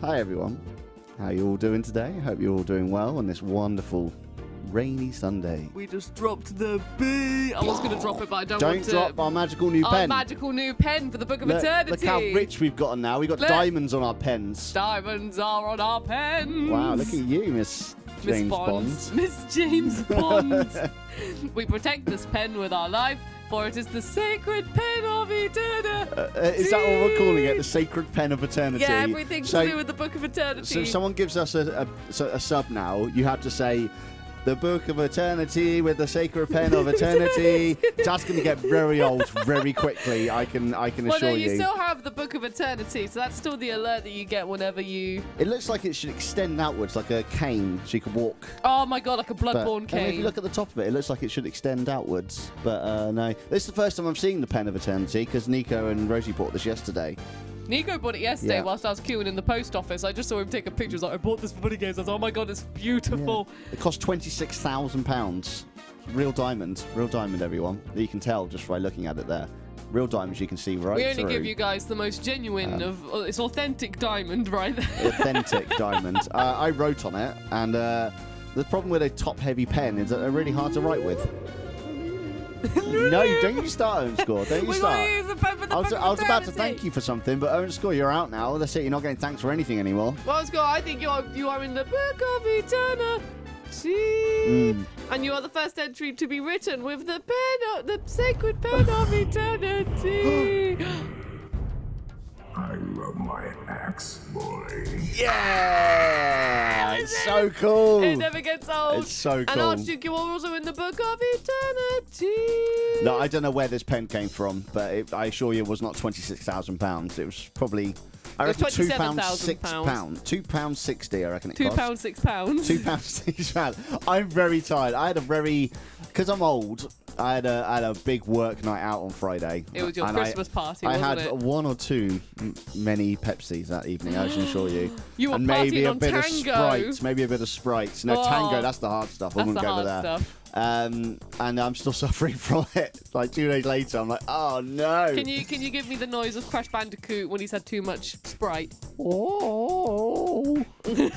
Hi everyone. How you all doing today? Hope you're all doing well on this wonderful rainy Sunday. We just dropped the B. I was going to drop it, but I don't, Don't want to. drop our magical new our pen. magical new pen for the Book of look, Eternity. look how rich we've gotten now. We've got Look. diamonds on our pens. Diamonds are on our pens. Wow, look at you, Miss Miss James Bond. Bond. Miss James Bond. we protect this pen with our life, for it is the sacred pen of eternity. Uh, uh, is that what we're calling it? The sacred pen of eternity? Yeah, everything so, to do with the Book of Eternity. So if someone gives us a, a, a sub now, you have to say, the Book of Eternity with the sacred pen of eternity. That's going to get very old very quickly. I can I can well, assure no, you, you. still have the Book of Eternity, so that's still the alert that you get whenever you. It looks like it should extend outwards like a cane, so you could walk. Oh my god, like a But Bloodborne and if you look at the top of it, it looks like it should extend outwards. But uh, no, this is the first time I'm seeing the pen of eternity because Nico and Rosie bought this yesterday. Nico bought it yesterday Yeah. whilst I was queuing in the post office. I just saw him take a picture. He's like, I bought this for Buddy Games. I was like, oh my god, it's beautiful. It cost twenty six thousand pounds. Real diamond, real diamond, everyone. You can tell just by looking at it there. Real diamonds you can see right there. we only through. give you guys the most genuine Um, of. oh, it's authentic diamond, right there. authentic diamond. Uh, I wrote on it, and uh, the problem with a top-heavy pen is that they're really hard to write with. no, don't you start Owen Score. Don't you we start. use the the I was, I was about to thank you for something, but Owen Score, you're out now. That's it. You're not getting thanks for anything anymore. Well, Scott, I think you are you are in the Book of Eternity, Mm. and you are the first entry to be written with the pen, of, the sacred pen of eternity. I love my axe, boy. Yeah, it's so cool. it never gets old. It's so cool. And cool. Archduke, you are also in the Book of Eternity. No, I don't know where this pen came from, but it, I assure you, it was not twenty-six thousand pounds. It was probably, I reckon, two pounds 27,000 six pounds. pound, two pounds sixty. I reckon it Two cost. pounds, six pounds. Two pounds six pounds. I'm very tired. I had a very, because I'm old. I had a I had a big work night out on Friday. It was your And I- Christmas party, I had it? one or two many Pepsis that evening. I can assure you. You were and maybe a bit Tango. of Sprite. Maybe a bit of Sprite. No, Oh, Tango. That's the hard stuff. I wouldn't go with that. stuff. Um, and I'm still suffering from it. Like two days later, I'm like, oh no. Can you can you give me the noise of Crash Bandicoot when he's had too much Sprite? Oh. there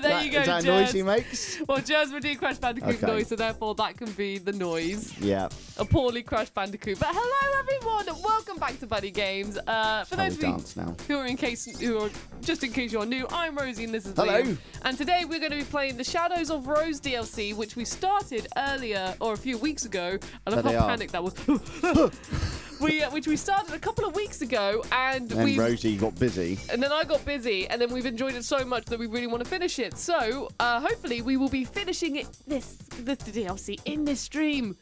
That- you go, Is that a noise he makes? Well, Jez would do Crash Bandicoot Okay. noise, so therefore that can be the noise. Yeah. A poorly Crash Bandicoot. But hello, everyone, welcome back to Buddy Games. Uh, for those of you who are in case, who are just in case you're new, I'm Rosie and this is Hello. Liam. And today we're going to be playing the Shadows of Rose DLC, which we started earlier or a few weeks ago. Look they how panicked that was. we, uh, which we started a couple of weeks ago, and And we Rosie got busy. and then I got busy, and then we've enjoyed it so much that we really want to finish it. So uh, hopefully we will be finishing it this this DLC in this stream,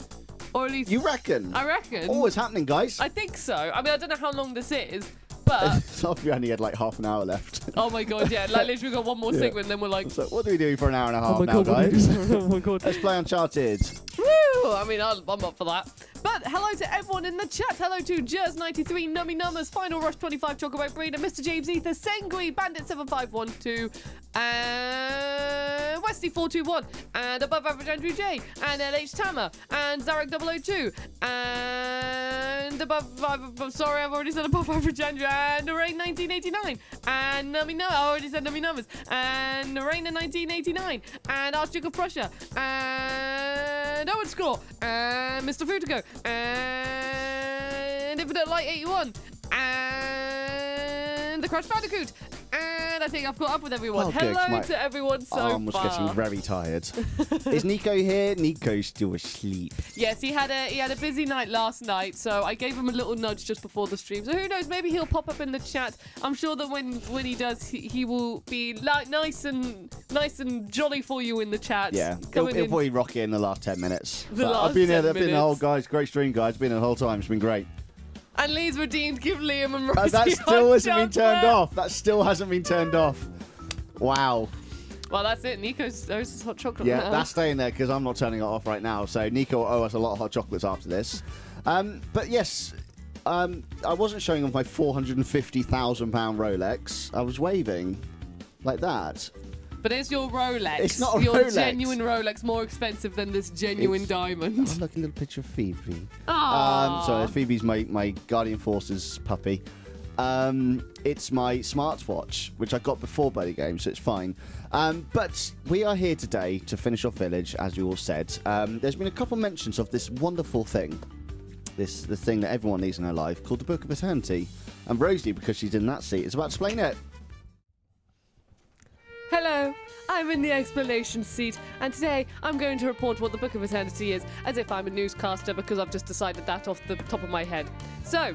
or at least You reckon? I reckon. Oh, it's happening, guys. I think so. I mean, I don't know how long this is, but so we only had like half an hour left. oh my god, yeah, like literally we got one more Yeah. segment, and then we're like, So what do we do for an hour and a half oh my now, god, guys? oh my god. Let's play Uncharted. Woo! I mean, I'll- I'm up for that. But hello to everyone in the chat. Hello to Jers93, Nummy Numbers, Final Rush 25, Chocobo Breeder, Mr. James Ether, Sengui, Bandit 7512, and uh, Westy421, and Above Average Andrew J, and LH Tammer, and Zarek 002, and Above, I'm sorry, I've already said Above Average Andrew, and Lorraine 1989, and Nummy No, I already said Nummy Numbers, and Lorraine 1989, and Archduke of Prussia, and Owen Score, and Mr. Futigo, Uh, and Infinite Light 81, and the Crash Bandicoot. And I think I've caught up with everyone. Oh, good, Hello my to everyone so Arm was far. getting very tired. Is Nico here? Nico's still asleep. Yes, he had a he had a busy night last night, so I gave him a little nudge just before the stream. So who knows? Maybe he'll pop up in the chat. I'm sure that when when he does, he, he will be like nice and nice and jolly for you in the chat. Yeah, he'll, he'll in. probably rock it in the last 10 minutes. The But last I've been here, 10 I've been the whole guys, great stream, guys. Been the whole time. It's been great. And Lee's redeemed. Give Liam and Uh, Rosie. that still hasn't been turned off. That still hasn't been turned off. Wow. Well, that's it. Nico's owes his hot chocolate. Yeah, now. that's staying there because I'm not turning it off right now. So Nico will owe us a lot of hot chocolates after this. Um, but yes, um, I wasn't showing off my 450,000 pound Rolex. I was waving like that. But is your Rolex? It's not a your Rolex. genuine Rolex more expensive than this genuine It's- diamond? Oh, look, a little picture of Phoebe. Aww. Um, so Phoebe's my, my Guardian Forces puppy. Um, it's my smartwatch, which I got before Buddy Games, so it's fine. Um, but we are here today to finish off Village, as you all said. Um, there's been a couple mentions of this wonderful thing, this the thing that everyone needs in their life, called the Book of Eternity. And Rosie, because she's in that seat, is about to explain it. Hello, I'm in the explanation seat, and today I'm going to report what the Book of Eternity is, as if I'm a newscaster because I've just decided that off the top of my head. So,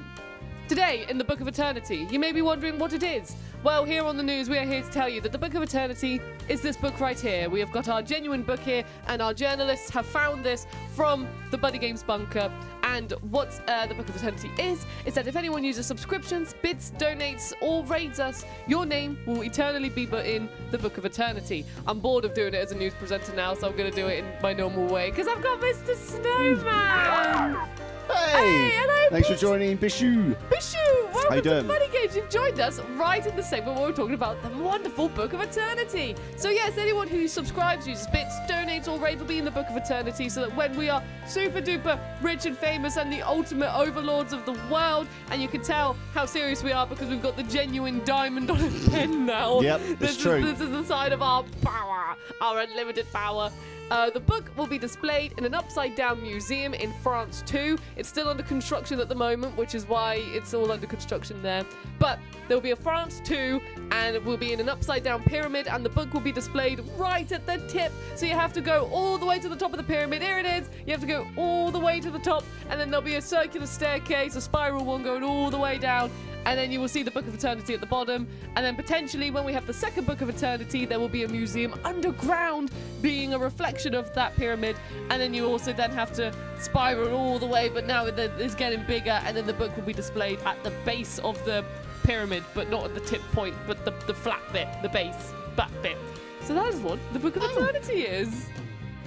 today in the Book of Eternity, you may be wondering what it is. Well, here on the news, we are here to tell you that the Book of Eternity is this book right here. We have got our genuine book here, and our journalists have found this from the Buddy Games bunker. And what uh, the Book of Eternity is, is that if anyone uses subscriptions, bids, donates, or raids us, your name will eternally be put in the Book of Eternity. I'm bored of doing it as a news presenter now, so I'm going to do it in my normal way, because I've got Mr. Snowman! Hey! hello, Thanks for Pete. joining, Bishu! Bishu, welcome to doing? Buddy Games. You've joined us right in the segment where we're talking about the wonderful Book of Eternity. So yes, anyone who subscribes, uses bits, donates, or raid will be in the Book of Eternity, so that when we are super duper rich and famous and the ultimate overlords of the world, and you can tell how serious we are because we've got the genuine diamond on a pen now. Yep, this it's is, true. This is the sign of our power, our unlimited power. Uh, the book will be displayed in an upside down museum in France too. It's still under construction at the moment, which is why it's all under construction there. But there will be a France too, and it will be in an upside down pyramid, and the book will be displayed right at the tip. So you have to go all the way to the top of the pyramid. Here it is. You have to go all the way to the top, and then there'll be a circular staircase, a spiral one going all the way down and then you will see the Book of Eternity at the bottom. And then potentially, when we have the second Book of Eternity, there will be a museum underground being a reflection of that pyramid. And then you also then have to spiral all the way, but now it's getting bigger, and then the book will be displayed at the base of the pyramid, but not at the tip point, but the, the flat bit, the base, back bit. So that is what the Book of Eternity is.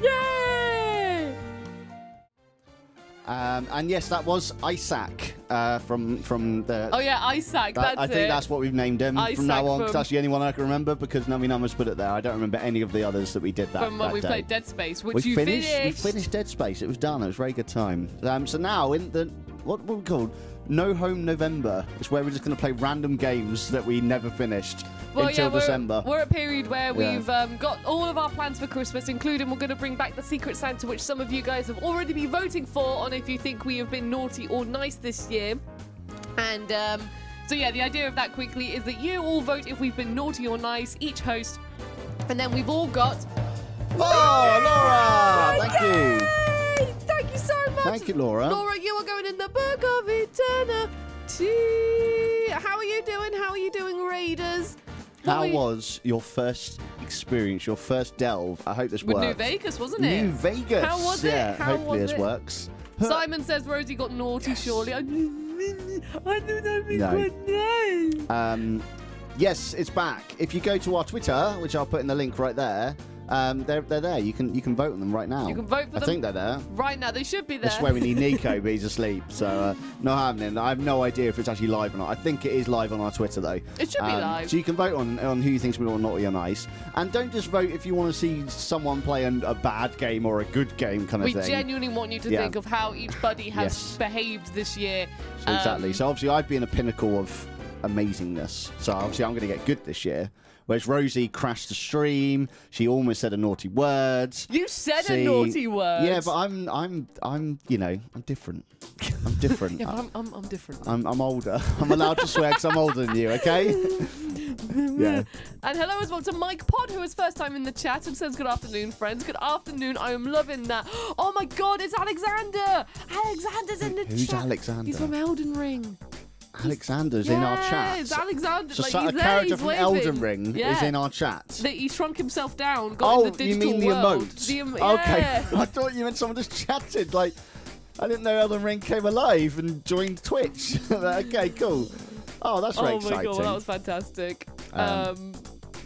Yay! Um, and yes, that was Isaac uh, from from the. Oh yeah, Isaac. that- That's I think it. that's what we've named him Isaac from now on. from- that's the only one I can remember because Nami Numbers put it there. I don't remember any of the others that we did that. from when that we day. played Dead Space, which we you finished, finished. We finished Dead Space. It was done. It was a very good time. Um, so now in the what what we called No Home November is where we're just going to play random games that we never finished Well, until yeah, we're, December. We're at a period where Yeah. we've um, got all of our plans for Christmas, including we're going to bring back the Secret Santa, which some of you guys have already been voting for on if you think we have been naughty or nice this year. And um, so, yeah, the idea of that quickly is that you all vote if we've been naughty or nice, each host. And then we've all got. oh, Laura! Thank you. Yay! Thank you so much. Thank you, Laura. Laura, you are going in the Book of Eternity. How are you doing? How are you doing, Raiders? How you- was your first experience, your first delve? I hope this With works. New Vegas, wasn't it? New Vegas. How was it? Yeah, How hopefully this it? works. Simon says Rosie got naughty, surely. I, don't know No. Um, yes, it's back. If you go to our Twitter, which I'll put in the link right there, um, they're, they're there. You can you can vote on them right now. You can vote for I them. I think they're there. Right now, they should be there. This is where we need Nico, but he's asleep, so uh, not happening. I have no idea if it's actually live or not. I think it is live on our Twitter though. It should be Um, live. So you can vote on on who you think's more naughty or nice, and don't just vote if you want to see someone play an, a bad game or a good game kind of we thing. We genuinely want you to Yeah. think of how each buddy has Yes. behaved this year. So exactly. Um, So obviously, I'd be in a pinnacle of amazingness. So obviously, I'm going to get good this year. Whereas Rosie crashed the stream. She almost said a naughty word. you said See- a naughty word. Yeah, but I'm, I'm, I'm, you know, I'm different. I'm different. Yeah, I'm, I'm, I'm different. I'm, I'm older. I'm allowed to swear because I'm older than you. Okay? yeah. And hello as well to Mike Pod, who is first time in the chat and says, Good afternoon, friends. Good afternoon. I am loving that. Oh my god, it's Alexander! Alexander's in the Who's chat. Alexander? He's from Elden Ring. Alexander's in our chat. Alexander. So, like, a there, character from. Elden Ring yeah. is in our chat. That he shrunk himself down, got Oh, in the you mean the world. emote? The em- okay, yeah. I thought you meant someone just chatted. Like, I didn't know Elden Ring came alive and joined Twitch. okay, cool. Oh, that's very Oh my exciting. god, that was fantastic. Um, Um,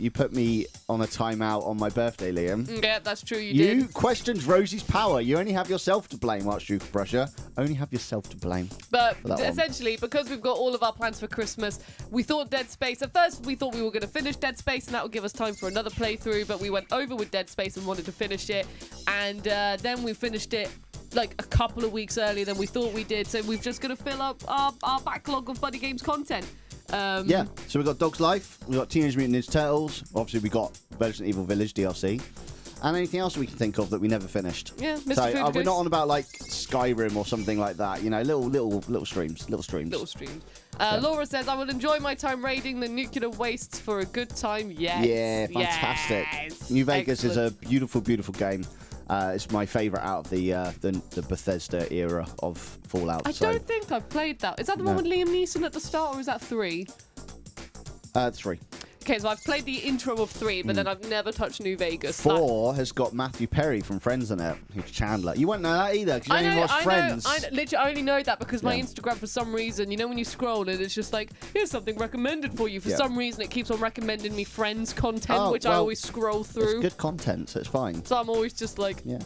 You put me on a timeout on my birthday, Liam. yeah, that's true. You, You did. questioned Rosie's power. You only have yourself to blame, Archduke Prussia. Only have yourself to blame. But that one. essentially, because we've got all of our plans for Christmas, we thought Dead Space. At first, we thought we were going to finish Dead Space, and that would give us time for another playthrough. But we went over with Dead Space and wanted to finish it, and uh, then we finished it like a couple of weeks earlier than we thought we did. So we've just going to fill up our, our backlog of Buddy Games content. Um, Yeah. So we've got Dog's Life, we've got Teenage Mutant Ninja Turtles, obviously we've got Resident Evil Village DLC, and anything else we can think of that we never finished. Yeah, Mr. So uh, we're not on about like Skyrim or something like that. You know, little little little streams, little streams. Little streams. Uh, Laura says, I will enjoy my time raiding the nuclear wastes for a good time. Yes. Yeah, fantastic. Yes. New Vegas is a beautiful, beautiful game. Uh, it's my favourite out of the, uh, the the Bethesda era of Fallout. I so, don't think I've played that. Is that the No. one with Liam Neeson at the start, or is that three? uh, three. Okay, so I've played the intro of three, but then I've never touched New Vegas. That- Hmm. Four has got Matthew Perry from Friends in it, who's Chandler. You won't know that either because you I don't even know, watch I Friends. know, I know, literally, I only know that because my Yeah. Instagram, for some reason, you know, when you scroll and it's just like, here's something recommended for you. For Yeah. some reason, it keeps on recommending me Friends content, Oh, which I always scroll It's through. good content, so it's fine. So I'm always just like, Yeah.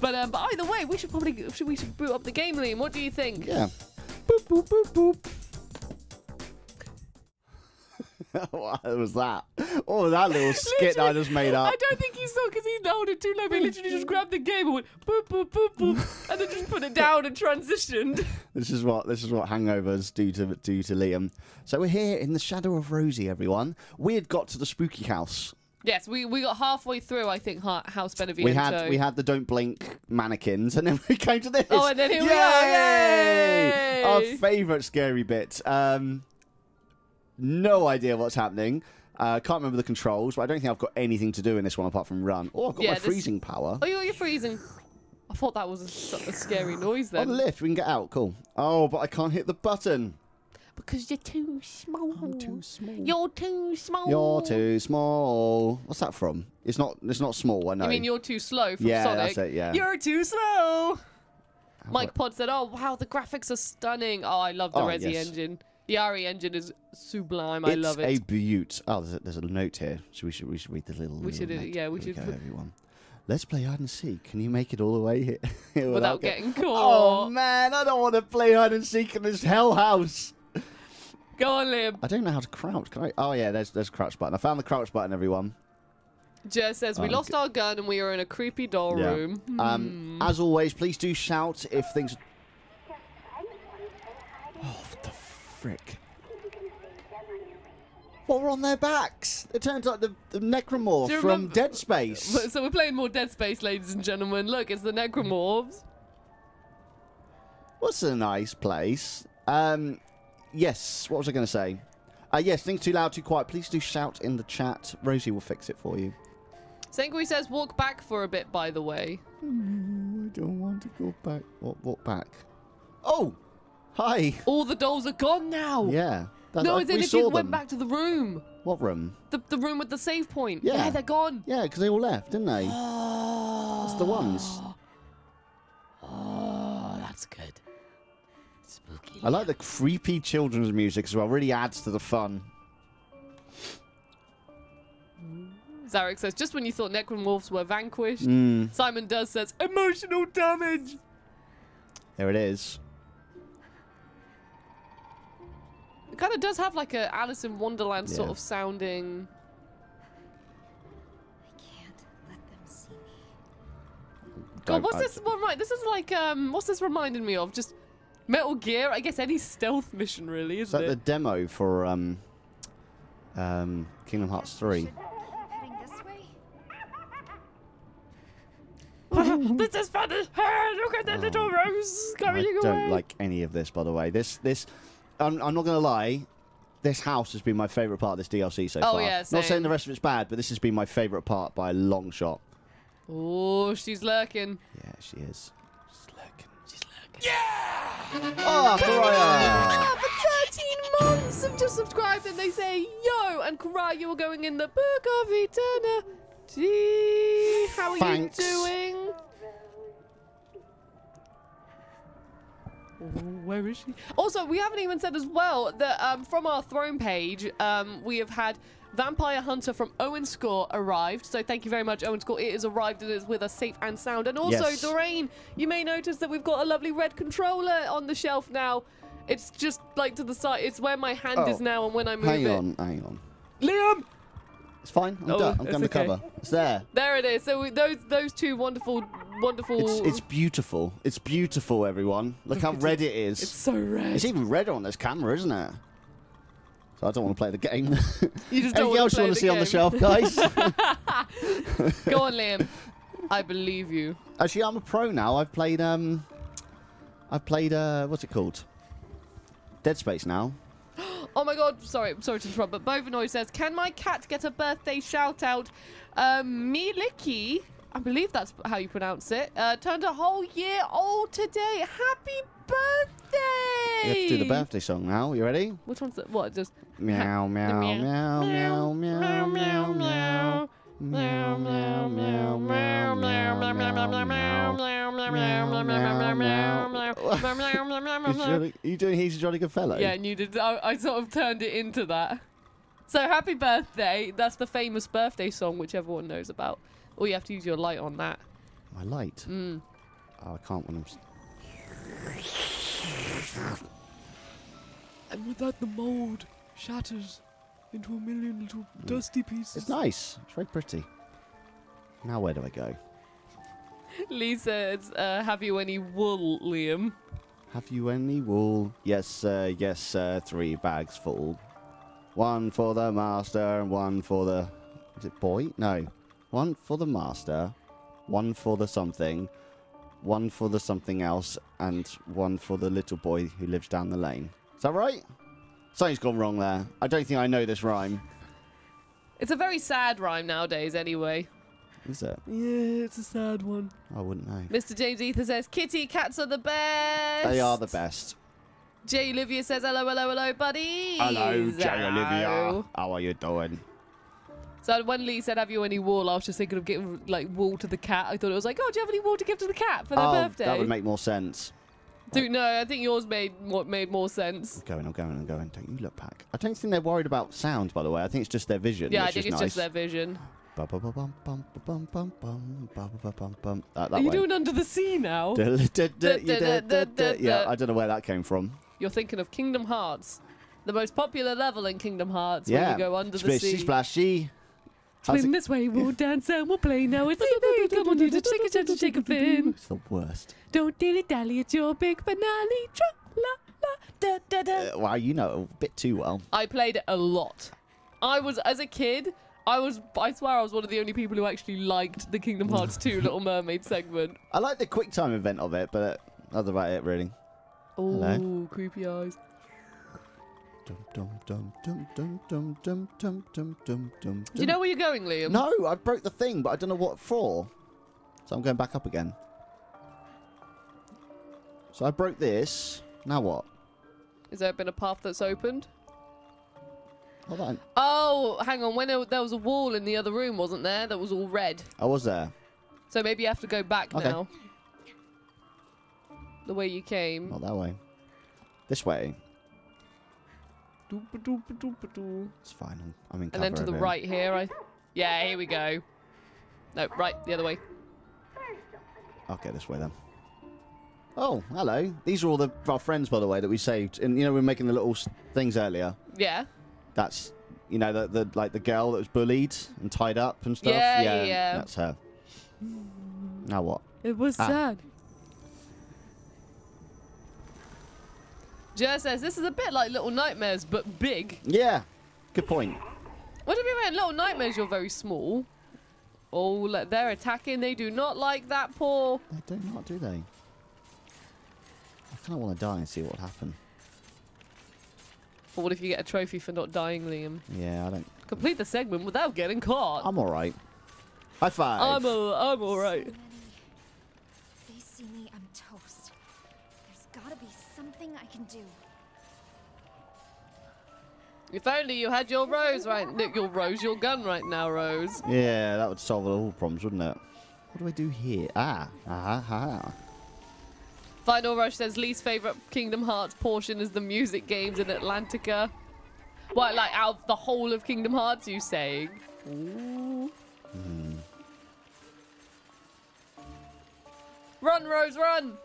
but um, but either way, we should probably should we should boot up the game, Liam. What do you think? Yeah. Boop boop boop boop. what was that? What was that little skit that I just made up? I don't think he saw because he held it too low. He literally just grabbed the game and went boop boop boop boop, and then just put it down and transitioned. This is what this is what hangovers do to do to Liam. So we're here in the shadow of Rosie, everyone. We had got to the spooky house. Yes, we, we got halfway through. I think House Beneviento. We had we had the don't blink mannequins, and then we came to this. Oh, and then here we are. Yay! Our favourite scary bit. Um, no idea what's happening. Uh, can't remember the controls, but I don't think I've got anything to do in this one apart from run. Oh, I've got Yeah, my this- freezing power. Oh, you're, freezing. I thought that was a scary noise then. the lift. We can get out. Cool. Oh, but I can't hit the button. because you're too small. I'm too small. You're too small. You're too small. What's that from? It's not. It's not small. I know. You mean you're too slow from Yeah, Sonic? that's it, yeah. You're too slow. Mike about- Pod said, "Oh wow, the graphics are stunning. Oh, I love the Oh, Resi yes. engine. The RE engine is sublime. I it's love it. It's a beaut. Oh, there's a, there's a note here. So we should we should read the little. We should, uh, note. yeah, we Here should Go, everyone. Let's play hide and seek. Can you make it all the way here without, Without get- getting Oh man, I don't want to play hide and seek in this hell house. Go on, Liam. I don't know how to crouch. Can I? Oh yeah, there's there's a crouch button. I found the crouch button. Everyone. Jess says we Oh, lost our gun and we are in a creepy doll Yeah. room. Um, as always, please do shout if things. Oh, what the frick! What were on their backs? It turns out the, the necromorph from remember- Dead Space. So we're playing more Dead Space, ladies and gentlemen. Look, it's the Necromorphs. What's a nice place? Um, yes. What was I going to say? Uh, yes, things too loud, too quiet. Please do shout in the chat. Rosie will fix it for you. Sengui says walk back for a bit, by the way. I don't want to go back. What? Walk back. Oh, hi. All the dolls are gone now. Yeah. That, No, I- as in we if saw you them. went back to the room. What room? The, the room with the save point. Yeah. they're gone. Yeah, because they all left, didn't they? Ah. That's the ones. Oh, that's good. Spooky. I like the creepy children's music as well. Really adds to the fun. Mm. Zarek says, just when you thought Necromorphs were vanquished, Mm, Simon Does says, emotional damage. there it is. Kind of does have like a Alice in Wonderland sort of sounding. I can't let them see me. God, Don't- what's I- this one? Right, this is like um, what's this reminding me of? Just Metal Gear. I guess any stealth mission, really, Is isn't that the demo for um, um, Kingdom Hearts 3? This is funny. Look at that little rose I carrying away. don't like any of this, by the way. This, this, I'm, I'm not going to lie. This house has been my favourite part of this DLC so Oh, far. yeah, Not saying the rest of it's bad, but this has been my favourite part by a long shot. Oh, she's lurking. Yeah, she is. She's lurking. She's lurking. Yeah! Oh, Mariah! Ah, for 13 months have just subscribed and they say, yo, and Karai, you're going in the Book of Eternity. How are Thanks. you doing? Where is she? Also, we haven't even said as well that um, from our throne page, um, we have had Vampire Hunter from Owen Score arrived. So thank you very much, Owen Score. It has arrived and is with us safe and sound. And also, Yes. Doreen, you may notice that we've got a lovely red controller on the shelf now. It's just like to the side. It's where my hand Oh, is now, and when I move Hang it. on, hang on. Liam! It's fine. I'm Oh, done. I'm going to okay. cover. It's there. There it is. So we, those those two wonderful, wonderful. It's, it's beautiful. It's beautiful, everyone. Look how at red it is. It's so red. It's even redder on this camera, isn't it? So I don't want to play the game. You just don't Anything else you want to see on the shelf, guys? Go on, Liam. I believe you. Actually, I'm a pro now. I've played um, I've played uh, what's it called? Dead Space now. Oh my god, sorry, sorry to interrupt, but Bovanoy says, Can my cat get a birthday shout out? Um, Miliki, I believe that's how you pronounce it, uh, turned a whole year old today. Happy birthday! You have to do the birthday song now. You ready? Which one's that? What? Just. Meow meow meow meow meow meow meow. Meow meow meow meow meow meow meow You sure- you doing He's a Jolly Good Fellow? Yeah, and you did. I, I sort of turned it into that. So happy birthday! That's the famous birthday song, which everyone knows about. All you have to use your light on that. My light. Mm. Oh, I can't when I'm. And with that, the mold shatters into a million little dusty pieces. It's nice. It's very pretty. Now where do I go? Lee says, uh, "Have you any wool, Liam?" Have you any wool? Yes, sir. Yes, sir. Three bags full. One for the master and one for the. Is it boy? No. One for the master, one for the something, one for the something else, and one for the little boy who lives down the lane. Is that right? Something's gone wrong there. I don't think I know this rhyme. It's a very sad rhyme nowadays, anyway. Is it? Yeah, it's a sad one. I wouldn't know. Mr. James Ether says, "Kitty cats are the best." They are the best. Jay Olivia says, "Hello, hello, hello, buddy." Hello, Jay Olivia. How are you doing? So when Lee said, "Have you any wool?" I was just thinking of getting like wool to the cat. I thought it was like, "Oh, do you have any wool to give to the cat for their oh, birthday?" that would make more sense. Dude, no, I think yours made what made more sense. I'm going, I'm going, I'm going. Don't you look back. I don't think they're worried about sound, by the way. I think it's just their vision. Yeah, I think it's nice. just their vision. That, uh, that Are you way. doing Under the Sea now? Yeah. I don't know where that came from. You're thinking of Kingdom Hearts, the most popular level in Kingdom Hearts. Where Yeah. you go under the sea. splashy. How's Swim this way, we'll dance and we'll play. Now it's easy. Come on, you just shake a shake a shake a fin. It's the worst. Don't dilly dally, it's your big finale. Tra la la da da da. Uh, wow, you know a bit too well. I played it a lot. I was as a kid. I was. I swear, I was one of the only people who actually liked the Kingdom Hearts 2 Little Mermaid segment. I like the quick time event of it, but that's about it, really. Oh, creepy eyes. Do you know where you're going, Liam? No, I broke the thing, but I don't know what for. So I'm going back up again. So I broke this. Now what? Has there been a path that's opened? Hold on. Oh, hang on. When there, was a wall in the other room, wasn't there? That was all red. I was there. So maybe you have to go back Okay. now. The way you came. Not that way. This way. It's fine. I'm, I'm in And then to the right here. I. Yeah, here we go. No, right, the other way. I'll go this way then. Oh, hello. These are all the our friends, by the way, that we saved. And you know, we were making the little things earlier. Yeah. That's you know the, the like the girl that was bullied and tied up and stuff. Yeah, yeah, yeah. That's her. Now what? It was Ah. sad. Jer says this is a bit like Little Nightmares, but big. Yeah. Good point. What do you mean? Little Nightmares, you're very small. Oh, look, they're attacking. They do not like that paw. They do not, do they? I kind of want to die and see what would happen. But what if you get a trophy for not dying, Liam? Yeah, I don't. Complete the segment without getting caught. I'm all right. High 5 I'm a, I'm all right. Can do. If only you had your rose right, no, your rose, your gun right now, Rose. Yeah, that would solve all problems, wouldn't it? What do I do here? Ah, ah, ah. Final Rush says least favorite Kingdom Hearts portion is the music games in Atlantica. What, like out of the whole of Kingdom Hearts, you saying? Ooh. Run, Rose, run!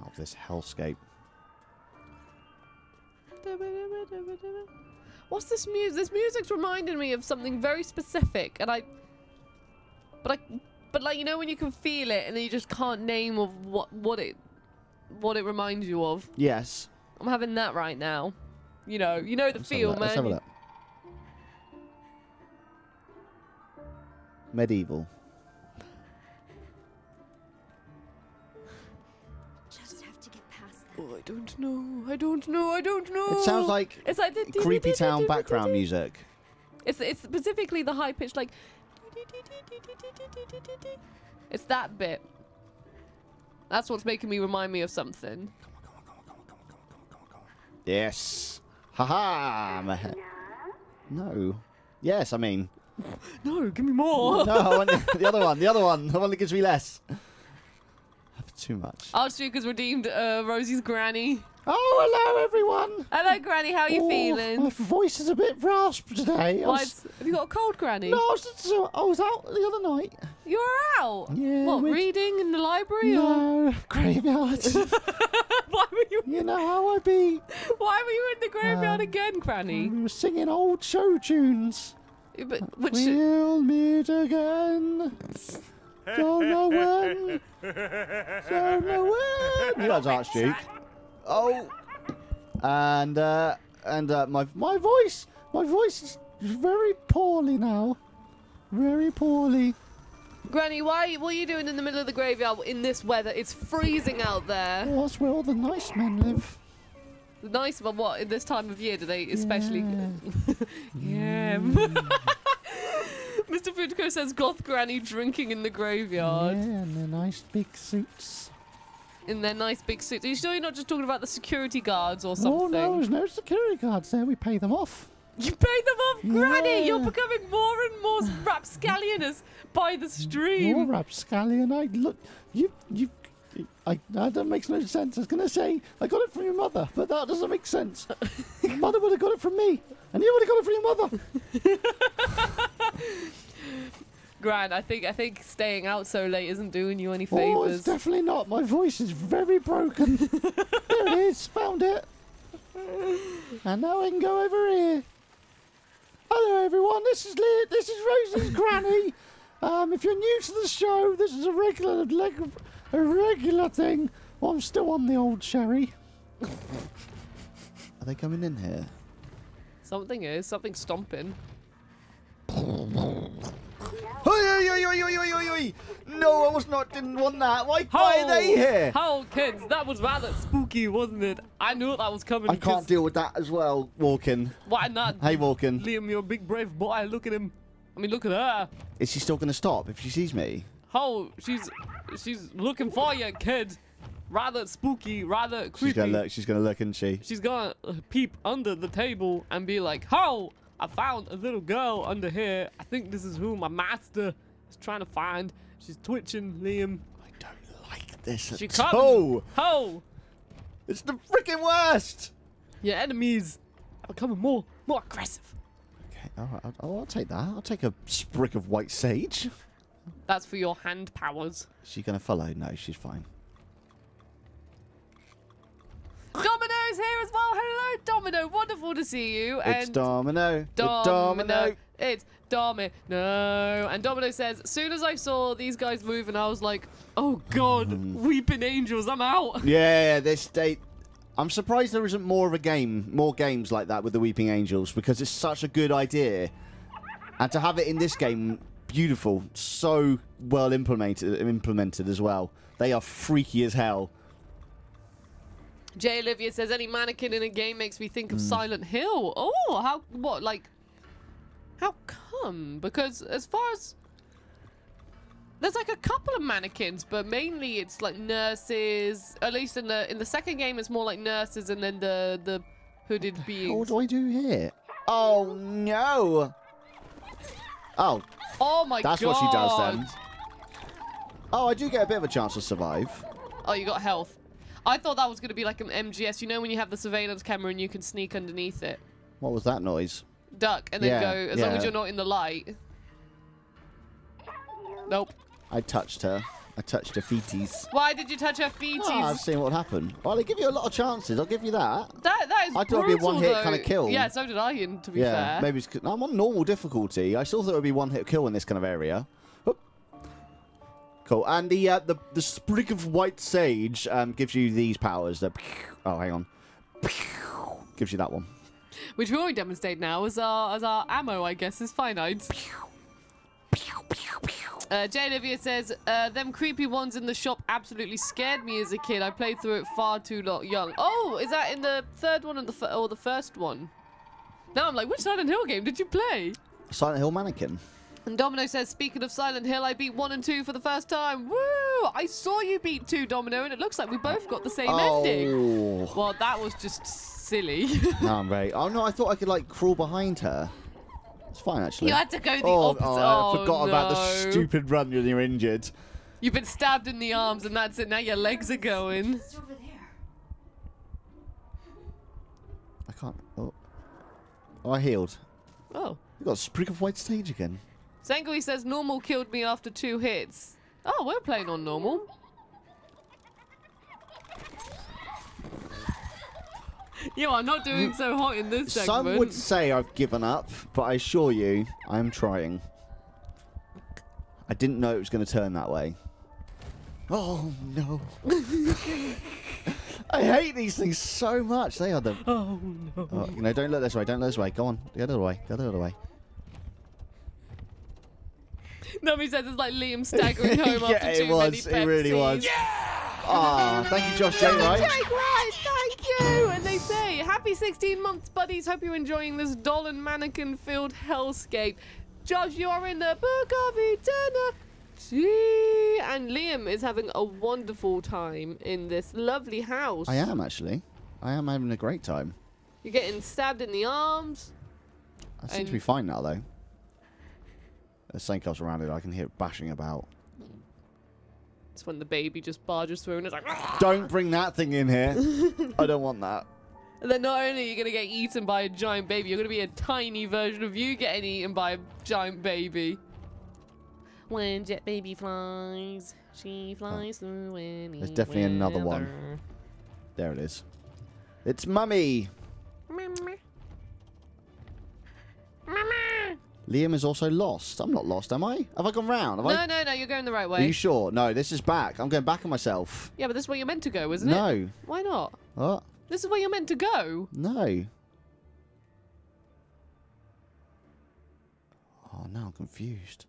Out of this hellscape. What's this music? This music's reminding me of something very specific, and I, but I, but like you know when you can feel it, and then you just can't name of what what it, what it reminds you of. Yes. I'm having that right now. You know, you know the Let's feel, man. Let's have a. Medieval. Oh, I don't know. I don't know. I don't know. It sounds like it's like the creepy town background music. It's it's specifically the high pitched like. It's that bit. That's what's making me remind me of something. Yes. Haha. -ha. No. Yes, I mean. No, give me more. No, I want the, the other one. The other one. The one that gives me less. Have too much. Archduke has redeemed uh, Rosie's granny. Oh, hello, everyone. Hello, granny. How are you Oh, feeling? My voice is a bit rasped today. Why, was, have you got a cold, granny? no, I was, just- I was out the other night. You were out. Yeah, What, with- reading in the library? Or? No, graveyard. Why were you? you know how I be. Why were you in the graveyard Um, again, granny? We were singing old show tunes. But which? We'll meet again. Don't know when. Don't know when. You know, Archduke. Oh. And uh, and uh, my my voice, my voice is very poorly now. Very poorly. Granny, why? What are you doing in the middle of the graveyard in this weather? It's freezing out there. Oh, that's where all the nice men live. Nice, but what in this time of year do they especially? Yeah. Mr. Fujiko says goth granny drinking in the graveyard. Yeah, and their nice big suits. in their nice big suits. Are you sure you're not just talking about the security guards or something? Oh no, there's no security guards there. We pay them off. You pay them off, Granny! You're becoming more and more rapscallion by the stream. More rapscallion. I look, you, you, I, that doesn't make no sense. I was gonna say I got it from your mother, but that doesn't make sense. your mother would have got it from me, and you would have got it from your mother. Gran, I think I think staying out so late isn't doing you any favors. Oh, favors. it's definitely not. My voice is very broken. there it is. Found it. And now I can go over here. Hello, everyone. This is Lee. This is Rosie's granny. Um, if you're new to the show, this is a regular, leg- a regular thing. Well, I'm still on the old sherry. Are they coming in here? Something is something stomping. Oi, oi, oi, oi, oi, oi, oi. No, I was not. Didn't want that. Why? Why are they here? How kids? That was rather spooky, wasn't it? I knew that was coming. I can't deal with that as well. Walking. Why not? Hey, walking. Liam, you're a big brave boy. Look at him. I mean, look at her. Is she still going to stop if she sees me? How she's she's looking for you, kid. Rather spooky, rather creepy. She's going to look. She's going to look, isn't she? She's gonna uh, peep under the table and be like, "How? I found a little girl under here. I think this is who my master is trying to find." She's twitching, Liam. I don't like this She at comes. all. How? It's the freaking worst. Your enemies are becoming more more aggressive. Okay, all right. I'll, I'll take that. I'll take a sprig of white sage. That's for your hand powers. Is she going to follow? No, she's fine. Domino's here as well. Hello, Domino. Wonderful to see you. It's and Domino. The Domino. Domino. It's Domino. And Domino says, as soon as I saw these guys moving, I was like, oh God, hmm. weeping angels, I'm out. Yeah, this state. I'm surprised there isn't more of a game, more games like that with the Weeping Angels because it's such a good idea, and to have it in this game, beautiful, so well implemented, implemented as well. They are freaky as hell. Jay Olivia says, any mannequin in a game makes me think of Hmm. Silent Hill. Oh, how, what, like, how come? Because as far as. There's like a couple of mannequins, but mainly it's like nurses. At least in the in the second game, it's more like nurses, and then the the hooded What beings. do I do here? Oh no! Oh, Oh my god! that's what she does then. Oh, I do get a bit of a chance to survive. Oh, you got health. I thought that was going to be like an MGS. You know when you have the surveillance camera and you can sneak underneath it, What was that noise? duck, and then Yeah, go. As long as you're not in the light. Nope. I touched her. I touched her feeties. Why did you touch her feeties? Oh, I've seen what happened. Well, they give you a lot of chances. I'll give you that. that that is I thought it'd be a brutal, one-hit though. kinda kill. Yeah, so did I. To be Yeah, fair, maybe it's, I'm on normal difficulty. I still thought it would be one hit kill in this kind of area. Cool. And the uh, the the sprig of white sage um, gives you these powers. The oh, hang on, gives you that one. which we already demonstrate now as our as our ammo, I guess, is finite. Uh, Jay Olivia says, uh, them creepy ones in the shop absolutely scared me as a kid. I played through it far too young. Oh, is that in the third one or the, or the first one? Now I'm like, which Silent Hill game did you play? Silent Hill Mannequin. And Domino says, speaking of Silent Hill, I beat one and two for the first time. Woo! I saw you beat two, Domino, and it looks like we both got the same oh. ending. Oh, Well, that was just silly. no, I'm very. Oh no, I thought I could like crawl behind her. It's fine actually. you had to go the oh, opposite. oh, I oh, forgot about the stupid run when you're injured. You've been stabbed in the arms, and that's it. Now your legs are going. It's over there. I can't. Oh, oh I healed. Oh. You got a sprig of white sage again. Zangui says normal killed me after two hits. Oh, we're playing on normal. You are not doing mm. so hot in this segment. Some would say I've given up, but I assure you, I am trying. I didn't know it was going to turn that way. Oh no! I hate these things so much. They are the. Oh no. Oh, you know, don't look this way. Don't look this way. Go on, the other way. The other way. Nobody says it's like Liam staggering home Yeah, after it too was. many It really was. Pepsis. Ah, thank you, Josh J. Right. Jake Rice, thank you! And they say, Happy 16 months, buddies. Hope you're enjoying this doll and mannequin filled hellscape. Josh, you are in the Book of Eternity. And Liam is having a wonderful time in this lovely house. I am actually. I am having a great time. You're getting stabbed in the arms. I seem to be fine now, though. There's something else around it. I can hear it bashing about. It's when the baby just barges through and it's like. Don't bring that thing in here. I don't want that. And then not only are you going to get eaten by a giant baby, you're going to be a tiny version of you getting eaten by a giant baby. When Jet Baby flies, she flies through any There's definitely another one. There it is. It's Mummy. Mama. Mama. Liam is also lost. I'm not lost, am I? Have I gone round? Have No, I? no, no, you're going the right way. Are you sure? No, this is back. I'm going back on myself. yeah, but this is where you're meant to go, isn't it? No. Why not? What? This is where you're meant to go. No. Oh, now I'm confused.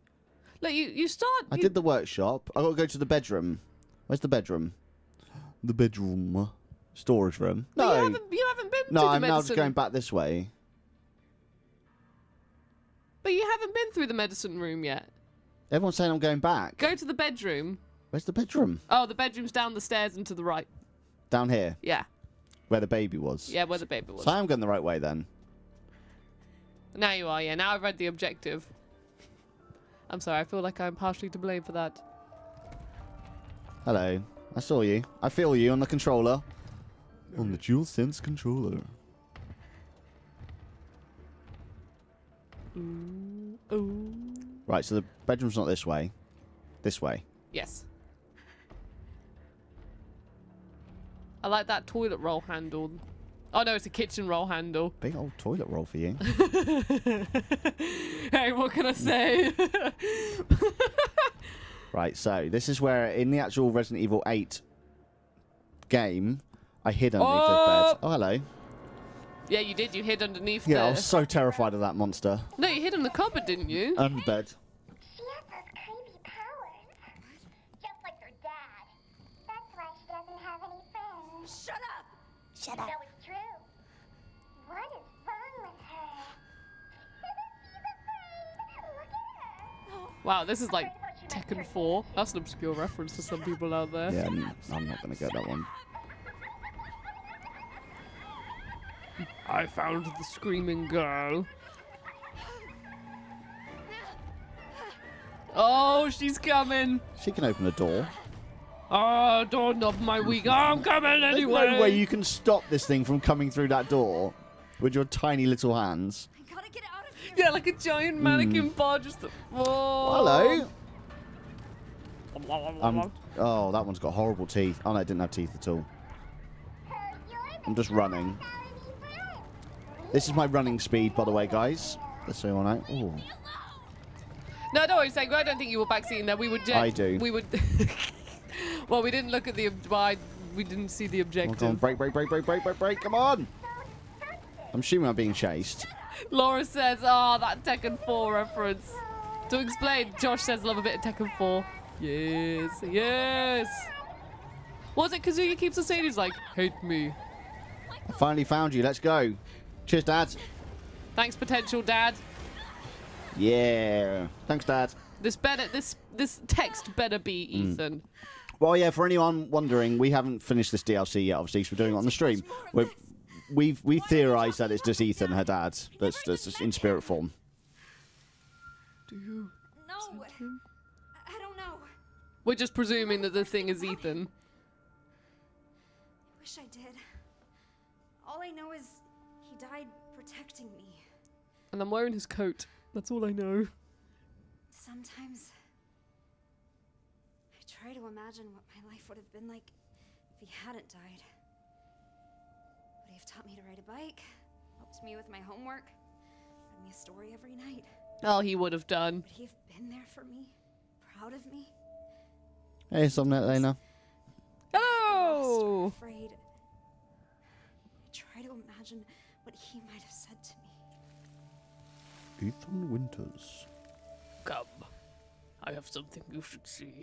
Look, you, you start. I you- did the workshop. I got to go to the bedroom. Where's the bedroom? The bedroom. Storage room. No. You haven't, you haven't been no, to the I'm now just going back this way. But you haven't been through the medicine room yet. Everyone's saying I'm going back. Go to the bedroom. Where's the bedroom? Oh, the bedroom's down the stairs and to the right. Down here, Yeah. where the baby was. Yeah, where the baby was. So I am going the right way then. Now you are, yeah. Now I've read the objective. I'm sorry, I feel like I'm partially to blame for that. Hello. I saw you. I feel you on the controller. On the Dual Sense controller. Mm, ooh. Right, so the bedroom's not this way. This way. Yes. I like that toilet roll handle. Oh no, it's a kitchen roll handle. Big old toilet roll for you. hey, what can I say? right, so this is where in the actual Resident Evil 8 game, I hid underneath Oh! the bed. Oh, oh hello. Yeah, you did. You hid underneath Yeah, I was so terrified of that monster. No, you hid in the cupboard, didn't you? Under the bed. She has those crazy powers. Just like her dad. That's why she doesn't have any friends. Shut up! Shut So it's true. What is wrong with her? She's afraid. Look at her. Wow, this is like Tekken 4. That's an obscure reference to some people out there. Yeah, I'm, I'm not going to get that one. I found the screaming girl. Oh, she's coming. She can open the door. Oh, don't knob my weak arm coming anyway. There's anyway. no way you can stop this thing from coming through that door with your tiny little hands. I gotta get out of here! Yeah, like a giant mannequin bar just. Oh. Hello. Um, oh, that one's got horrible teeth. Oh, no, it didn't have teeth at all. I'm just running. This is my running speed, by the way, guys. You all know. Ooh. No, don't worry, Sango. I don't think you were backseating there. We would. I do. We would. well, we didn't look at the. Why we didn't see the Oh, come on, objective. break, break, break, break, break, break, break. Come on. I'm assuming I'm being chased. Laura says, "Ah, that Tekken 4 reference." To explain, Josh says, "Love a bit of Tekken 4." Yes, yes. Was it Kazuya keeps on saying he's like, "Hate me." I finally found you. Let's go. Cheers, Dad. Thanks, potential dad. Yeah. Thanks, Dad. This better, this this text better be Hmm. Ethan. Well, yeah. For anyone wondering, we haven't finished this DLC yet. Obviously, 'cause we're doing it on the stream. We're, we've we've theorised that it's just Ethan, her dad, that's, that's just in spirit form. Do you? No! I I don't know. We're just presuming that the thing is Ethan. I wish I did. All I know is And I'm wearing his coat. That's all I know. Sometimes I try to imagine what my life would have been like if he hadn't died. Would he have taught me to ride a bike? Helped me with my homework? Read me a story every night? Oh, he would have done. Would he have been there for me? Proud of me? Hey, something Lena. Lost or Hello. afraid? I try to imagine what he might have said to me. Ethan Winters. Come. I have something you should see.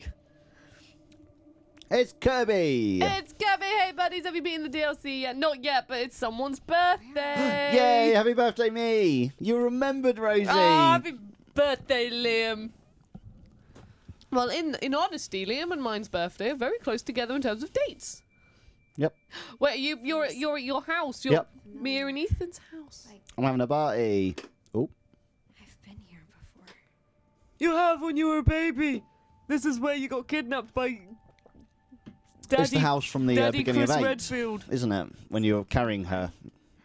It's Kirby. It's Kirby! Hey, buddies. Have you been in the DLC yet? Not yet, but it's someone's birthday. Yay! Happy birthday, me. You remembered, Rosie. Oh, happy birthday, Liam. Well, in in honesty, Liam and mine's birthday are very close together in terms of dates. Yep. Wait, you you're you're at your house. You're Yep. Mia and Ethan's house. I'm having a party. Oh, I've been here before. You have when you were a baby. This is where you got kidnapped by Daddy. it's the house from the uh, beginning Chris of eight, Redfield. isn't it? When you're carrying her,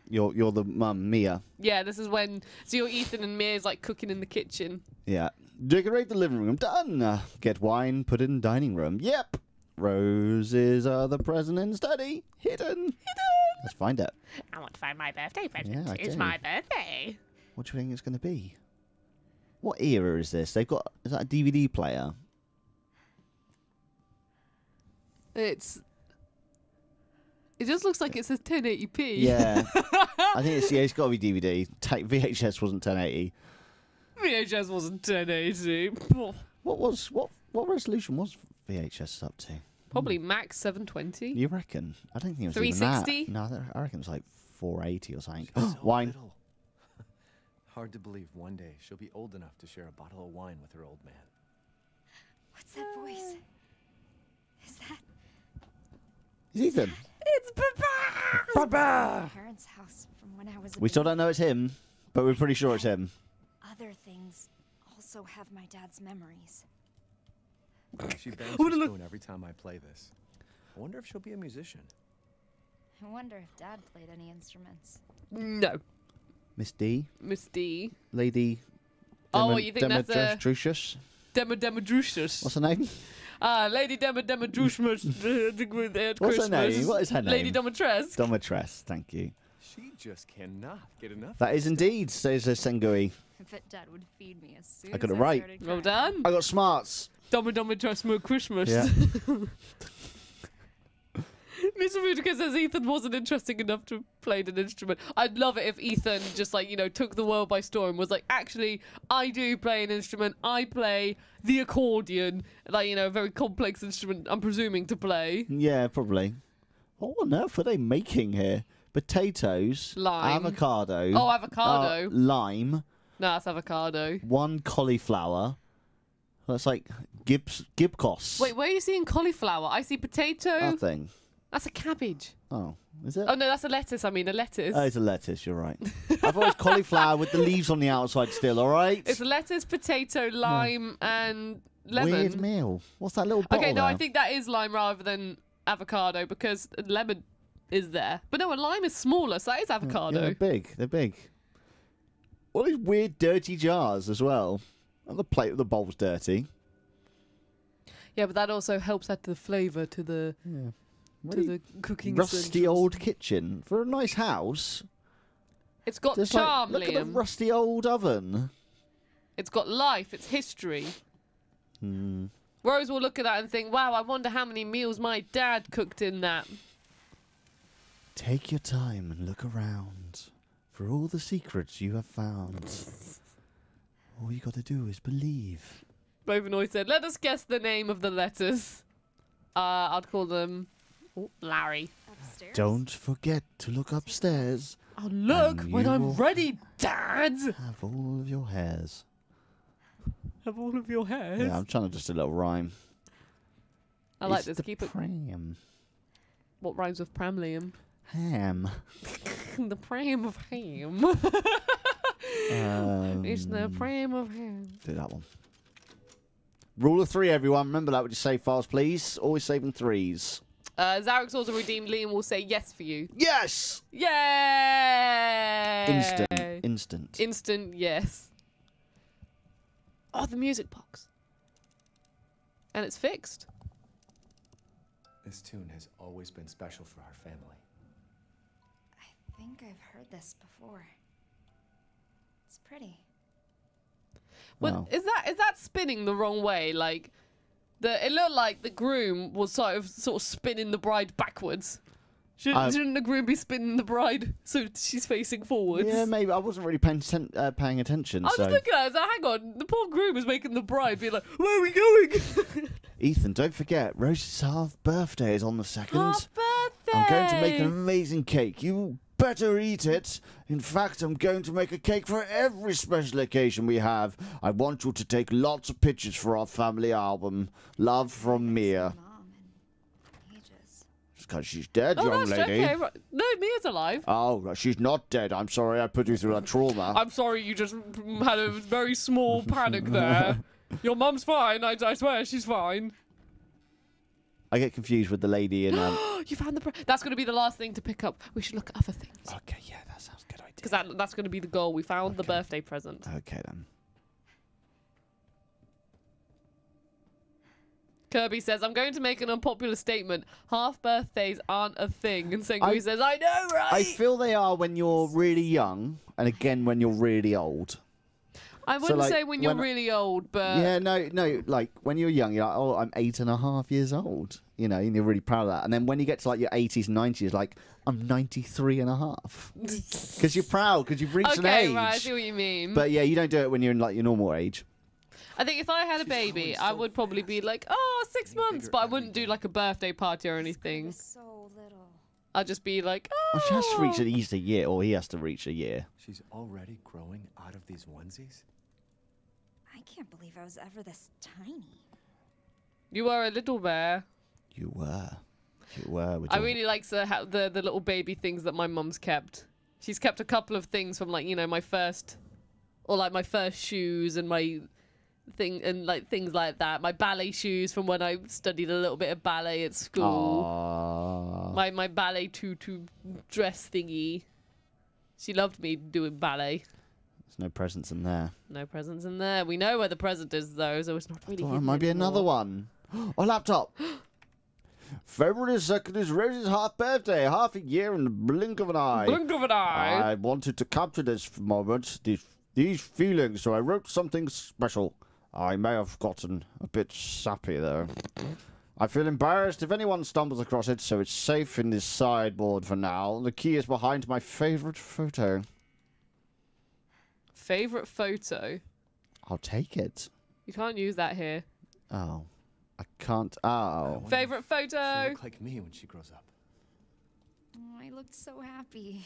you're you're the mum, Mia. Yeah, this is when so you're Ethan and Mia's like cooking in the kitchen. Yeah. Decorate the living room. Done. Uh, get wine. Put in dining room. Yep. Roses are the present in study. Hidden. Hidden. Let's find it. I want to find my birthday present. Yeah, I it's do. my birthday. What do you think it's going to be? What era is this? They've got. Is that a DVD player? It's. It just looks like it says 1080p. Yeah. I think it's yeah. It's got to be DVD. Ta VHS wasn't 1080. VHS wasn't 1080. What was what what resolution was VHS up to? Probably max 720. You reckon? I don't think it was even that. 360? No, I I reckon it was like 480 or something. So Wine. little. Hard to believe one day she'll be old enough to share a bottle of wine with her old man. What's that voice? Is that Is Ethan? It's Papa! my parents' house from when I was We still don't know it's him, but we're pretty sure it's him. Other things also have my dad's memories. She bangs wanna her spoon every time I play this. I wonder if she'll be a musician. I wonder if dad played any instruments. No. Miss D, Miss D. Lady. Oh, Demo- you think that's a- Demetrius? Dema Demadrucius. What's her name? Ah, Lady Dema Demadrucius. at What's her name? What is her Lady name? Domatres. Thank you. She just cannot get enough. That is indeed, says uh, Sengui. I bet dad would feed me as soon I got as it right. Well done. I got smarts. Doma Domatres More Christmas. Yeah. Mr. Futica says Ethan wasn't interesting enough to play an instrument. I'd love it if Ethan just like, you know, took the world by storm was like, actually, I do play an instrument. I play the accordion. Like, you know, a very complex instrument, I'm presuming to play. Yeah, probably. What on earth are they making here? Potatoes, Lime. avocado. Oh, avocado. uh, lime, No, that's avocado. one cauliflower. That's like Gibbs Gibcos. Wait, where are you seeing cauliflower? I see potato. Nothing. That's a cabbage. Oh, is it? Oh, no, that's a lettuce. I mean, a lettuce. Oh, it's a lettuce. You're right. I thought it was cauliflower with the leaves on the outside still. All right. It's a lettuce, potato, lime, and lemon. Weird meal. What's that little Okay, no, I think that is lime rather than avocado because lemon is there. But no, a lime is smaller, so that is Yeah, avocado. they're big. They're big. All these weird, dirty jars as well. And the plate with the bowl's dirty. Yeah, but that also helps add to the flavour to the Yeah. To Really the cooking. rusty essentials. old kitchen for a nice house. It's got Just charm, like, look at the rusty old oven. It's got life. It's history. Hmm. Rose will look at that and think, "Wow, I wonder how many meals my dad cooked in that." Take your time and look around. For all the secrets you have found. All you got to do is believe. Bovinoy said, "Let us guess the name of the letters." Uh, I'd call them oh, Larry. Upstairs? Don't forget to look upstairs. Oh, look when I'm ready, Dad. Have all of your hairs. Have all of your hairs. Yeah, I'm trying to just a little rhyme. I like It's this. the Keep it. Pram. What rhymes with Pramlium? Ham. the pram of ham. Um, it's the pram of ham. do that one. Rule of three, everyone. Remember that when you save files, please. Always saving threes. Uh, Zarek's also redeemed. Liam will say yes for you. Yes! Yay! Instant. Instant. Instant yes. Oh, the music box. And it's fixed. This tune has always been special for our family. I think I've heard this before. It's pretty. But Wow. is that is that spinning the wrong way? Like the it looked like the groom was sort of sort of spinning the bride backwards. Shouldn't, Uh, shouldn't the groom be spinning the bride so she's facing forwards? Yeah, maybe. I wasn't really paying, uh, paying attention. I was so, looking at it, I was like, hang on, the poor groom is making the bride be like, where are we going? Ethan, don't forget, Rose's half birthday is on the second. Half birthday! I'm going to make an amazing cake. You better eat it. In fact, I'm going to make a cake for every special occasion we have. I want you to take lots of pictures for our family album. Love from Mia. Mom in ages. Because she's dead, Oh, young that's lady. okay. No, Mia's alive. Oh, she's not dead. I'm sorry I put you through that trauma. I'm sorry you just had a very small panic there. Your mum's fine, I, I swear she's fine. I get confused with the lady in. Um... you found the. Pre- that's going to be the last thing to pick up. We should look at other things. okay, yeah, that sounds a good idea. Because that, that's going to be the goal. We found the birthday present. Okay then. Kirby says, I'm going to make an unpopular statement. Half birthdays aren't a thing. And Sengoku I- says, I know, right? I feel they are when you're really young, and again when you're really old. I wouldn't like, say when you're when- really old, but. yeah, no, no. Like when you're young, you're like, oh, I'm eight and a half years old. You know, and you're really proud of that. And then when you get to like your 80s 90s, like I'm 93 and a half. Because you're proud, because you've reached okay, an age. right, I see what you mean. But yeah, you don't do it when you're in like your normal age. I think if I had a baby, I would probably be like, oh, six months, but I wouldn't do like a birthday party or anything. so little. I'd just be like, oh. Well, she has to reach oh. at least a year, or he has to reach a year. She's already growing out of these onesies? I can't believe I was ever this tiny. You were a little bear. You were. You were. With I your- really like the, the the little baby things that my mum's kept. She's kept a couple of things from like you know my first, or like my first shoes and my thing and like things like that. My ballet shoes from when I studied a little bit of ballet at school. Aw. My my ballet tutu dress thingy. She loved me doing ballet. There's no presents in there. No presents in there. We know where the present is though, so it's not really. Oh, hidden might be another one. A laptop. February 2nd is Rose's half birthday, half a year in the blink of an eye. Blink of an eye. I wanted to capture this moment, these, these feelings, so I wrote something special. I may have gotten a bit sappy, though. I feel embarrassed if anyone stumbles across it, so it's safe in this sideboard for now. The key is behind my favourite photo. Favorite photo. I'll take it. You can't use that here. Oh. I can't. Oh. wonder Favorite if she'll photo. look like me when she grows up. Oh, I looked so happy.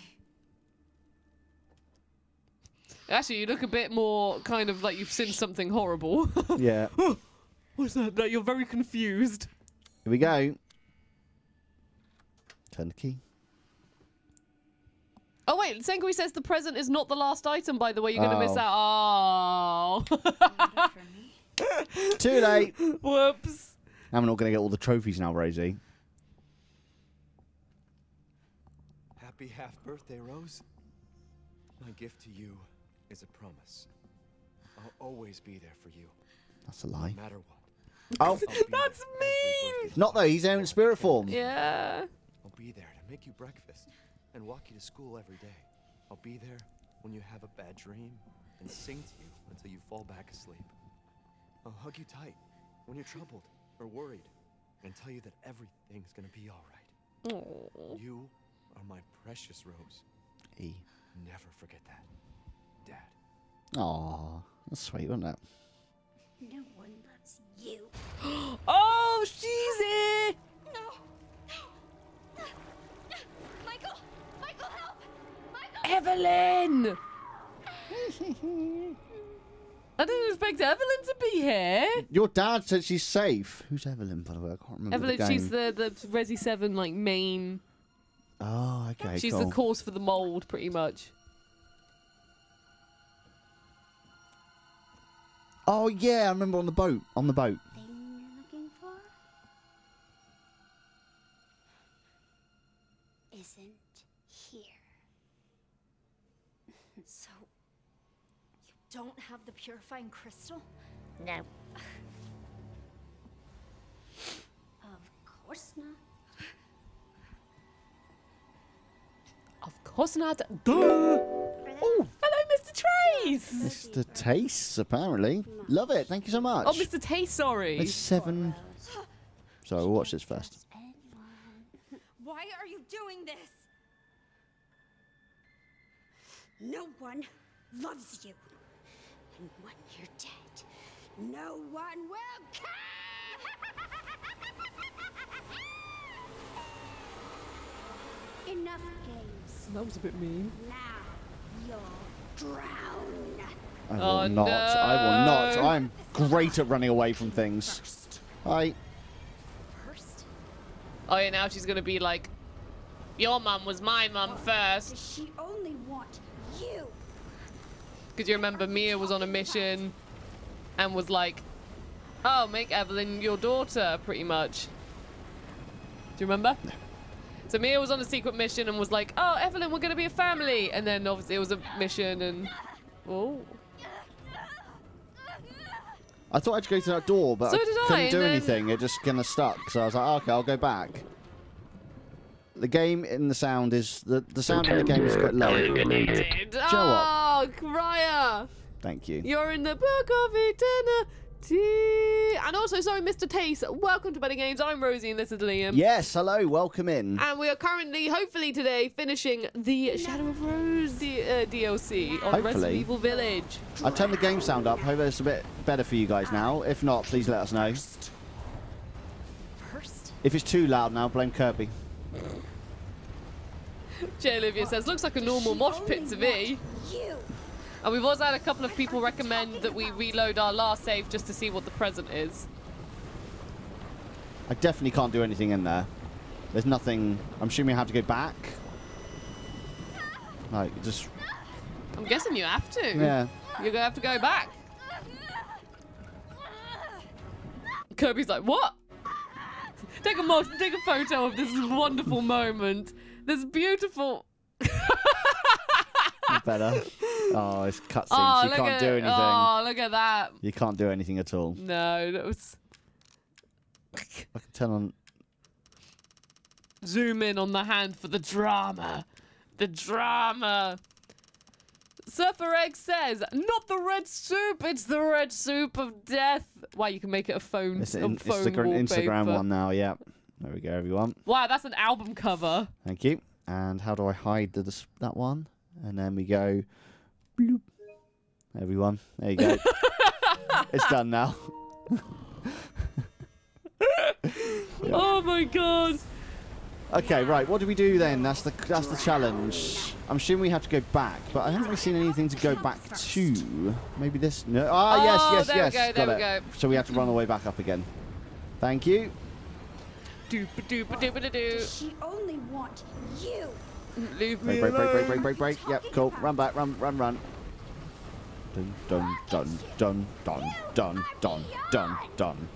Actually, you look a bit more kind of like you've seen something horrible. Yeah. What's that? Like you're very confused. Here we go. Turn the key. Oh wait, Senkui says the present is not the last item. By the way, you're gonna miss Oh. out. Oh, Too late. whoops. I'm not going to get all the trophies now, Rosie. Happy half birthday, Rose. My gift to you is a promise. I'll always be there for you, That's a lie. no matter what. Oh, I'll be there That's for mean. not though. He's there in spirit form. Yeah. I'll be there to make you breakfast and walk you to school every day. I'll be there when you have a bad dream and sing to you until you fall back asleep. I'll hug you tight when you're troubled or worried and tell you that everything's gonna be all right. Aw. You are my precious Rose. E. never forget that, Dad. Aw, that's sweet, wasn't it? No one loves you. Oh, she's here. No. No. Michael. Michael, help. Michael. Evelyn. I didn't expect Evelyn to be here. Your dad said she's safe. Who's Evelyn, by the way? I can't remember. Evelyn, the game. she's the the Resi Seven like main. Oh, okay, she's cool. the cause for the mold, pretty much. Oh yeah, I remember on the boat. On the boat. Don't have the purifying crystal? No. Of course not. Of course not. Duh. Hello, Mr. Trace. Mr. Tastes, apparently. Love it. Thank you so much. Oh, Mr. Taste, sorry. It's seven. Sorry, we'll watch this first. Why are you doing this? No one loves you. And when you're dead, no one will care! Enough games. That was a bit mean. Now you'll drown. I will Oh, not. I will not. I'm great at running away from things. First. Hi. First. Oh yeah, now she's gonna be like, your mum was my mum first. Does she only want you? Because you remember Mia was on a mission and was like, oh, make Evelyn your daughter, pretty much. Do you remember? So Mia was on a secret mission and was like, oh, Evelyn, we're going to be a family. And then obviously it was a mission and. Oh. I thought I'd go to that door, but So I did I, couldn't and do then- anything. It just kind of stuck. So I was like, "Oh, okay, I'll go back. The game in the sound is the the sound in the game is quite low. Oh, Raya! Thank you. You're in the book of eternity. And also, sorry, Mr. Taste. Welcome to Buddy Games. I'm Rosie and this is Liam. Yes, hello, welcome in. And we are currently, hopefully today, finishing the Shadow of Rose D- uh, DLC on Resident Hopefully. Evil Village. I turned the game sound up. Hope it's a bit better for you guys now. If not, please let us know. First. If it's too loud now, blame Kirby. Jay Olivia says, looks like a normal mosh pit to me. And we've also had a couple of people recommend that we reload our last save just to see what the present is. I definitely can't do anything in there. There's nothing. I'm assuming I have to go back. Like, just I'm guessing you have to. yeah. You're gonna have to go back. Kirby's like, what? Take a mo- take a photo of this wonderful moment. This beautiful. Better. Oh, it's cutscenes. Oh, you can't at do anything. Oh, look at that. You can't do anything at all. No, that was. I can turn on. Zoom in on the hand for the drama. The drama. Surfer Egg says, not the red soup, it's the red soup of death. Wow, you can make it a phone, It's a an phone Instagram, Instagram wallpaper. one now. Yeah. There we go, everyone. Wow, that's an album cover. Thank you. And how do I hide the, that one? And then we go. Bloop. Everyone. There you go. it's done now. Oh my god. Okay, right. What do we do then? That's the that's the challenge. I'm assuming we have to go back, but I haven't really seen anything to go back to. Maybe this. No. Ah, Oh, yes, yes, there we yes. go, there Got we it. go. So we have to run the way back up again. Thank you. Doop doop doop doo. She only want you. Leave me Break, break, break, break, alone. break, break, break. Yep, cool. Run back, run, run, run. Dun, dun, dun, dun, dun, dun, dun, dun, dun.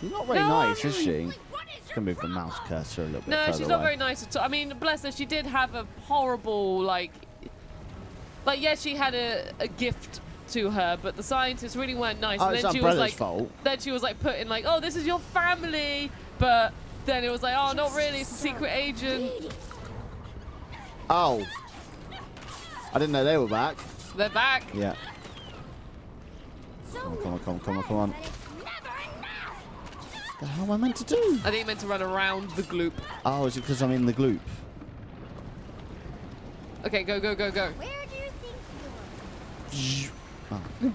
She's not very No, nice, is no. she? Just gonna move the mouse cursor a little bit No, further she's not away. very nice at all. I mean, bless her, she did have a horrible, like. Like, yeah, she had a, a gift to her, but the scientists really weren't nice. Oh, and it's then she was like. fault. Then she was like putting, like, oh, this is your family. But then it was like, oh, not really, it's a secret agent. Oh. I didn't know they were back. They're back. Yeah. Come on, come on, come on, come on, come on. What The hell am I meant to do? I think you meant to run around the gloop. Oh, is it because I'm in the gloop? Okay, go, go, go, go. Where do you think you're? Oh. Oh,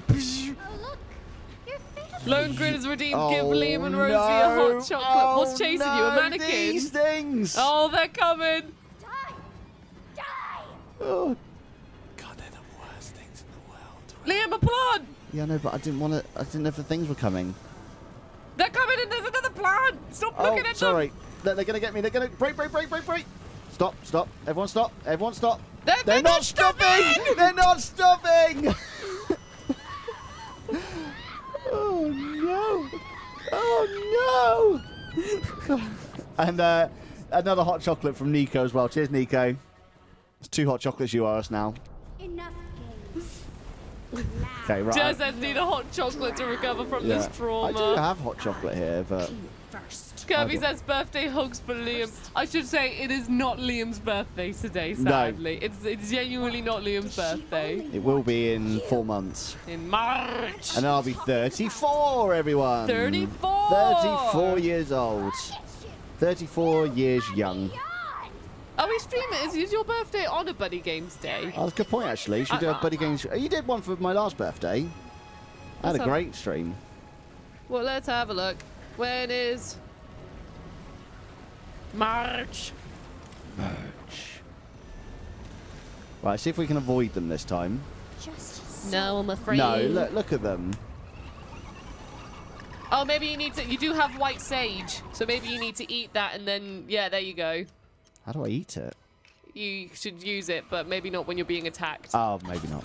look. Your family. Lone Grid is redeemed. Oh, Give Oh, Liam and Rosie no. a hot chocolate. What's Oh, chasing you? A mannequin? These things. Oh, they're coming. Die! Die! Oh. God, they're the worst things in the world. Liam, a plant. Yeah, no, but I didn't want to. I didn't know if the things were coming. They're coming and there's another plant. Stop Oh, looking at sorry. They're, they're gonna get me. They're gonna break, break, break, break, break. Stop, stop. Everyone, stop. Everyone, stop. They're- they're not, not stopping. stopping! They're not stopping. oh no! Oh no! and uh, another hot chocolate from Nico as well. Cheers, Nico. It's two hot chocolates you are us now. Enough games. Okay, right. them. Jez says need a hot chocolate to recover from Yeah. this I do have hot chocolate here, but Kirby I says birthday hugs for Liam. I should say it is not Liam's birthday today, No. sadly. It's, it's genuinely not Liam's birthday. it will be in four months. In March. And I'll be 34, everyone. 34. 34 years old. 34 years young. Are we streaming? Is, is your birthday on a Buddy Games day? Oh, that's a good point, actually. Should we do a Uh, Buddy Games? You did one for my last birthday. I had a great stream. Well, let's have a look. When is March? March. Right, see if we can avoid them this time. Just No, I'm afraid. No, look, look at them. Oh, maybe you need to. You do have white sage, so maybe you need to eat that, and then yeah, there you go. How do I eat it? You should use it, but maybe not when you're being attacked. Oh, maybe not.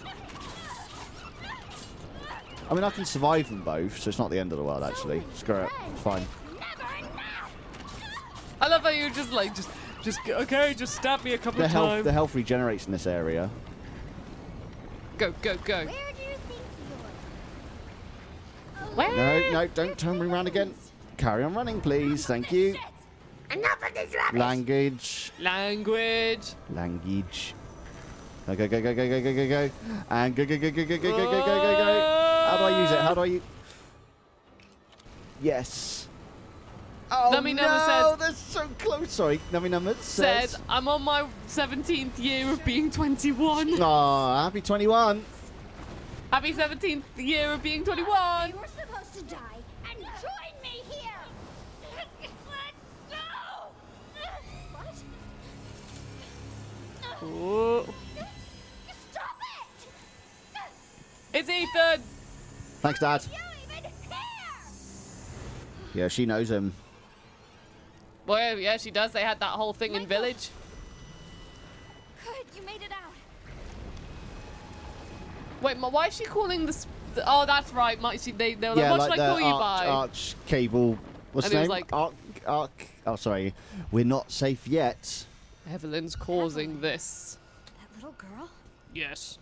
I mean, I can survive them both, so it's not the end of the world, actually. Screw it. Fine. I love how you just like just just okay, just stab me a couple The of health, times. the health regenerates in this area. Go go go. Where do you think you're? Where? No, no, don't turn me around again. Carry on running, please. Thank you. Enough of this rubbish! Language. Language. Language. Go, go, go, go, go, go, go, go, go. And go, go, go, go, go, go, go, go, go, go, go. How do I use it? How do I use Yes. Oh, Nummy no, Number says- that's so close. Sorry, Nummy Number Said says. I'm on my 17th year of being 21. Aw, happy 21. Happy 17th year of being 21. You were supposed to die and join me here! Let's go! What? Ooh. Stop it! It's Ethan. Thanks, Dad. You even care! Yeah, she knows him. Well, yeah, she does. They had that whole thing in Village. Good, you made it out. Wait, ma- why is she calling this? The, oh, that's right. My, she, they, they were like, what like should I call you arch, by? arch cable. What's And the name? like- arc, arc. Oh, sorry. We're not safe yet. Evelyn's causing this. That little girl? Yes.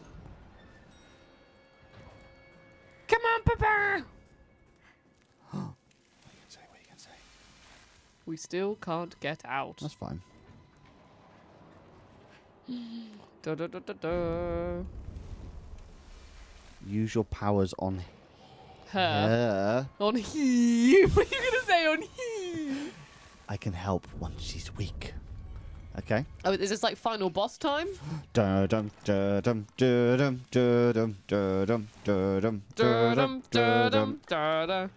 Come on, Papa. We still can't get out. That's fine. da, da, da, da, da. Use your powers on her. her. On he. what are you going to say on he? I can help once she's weak. Okay. Oh, is this like final boss time?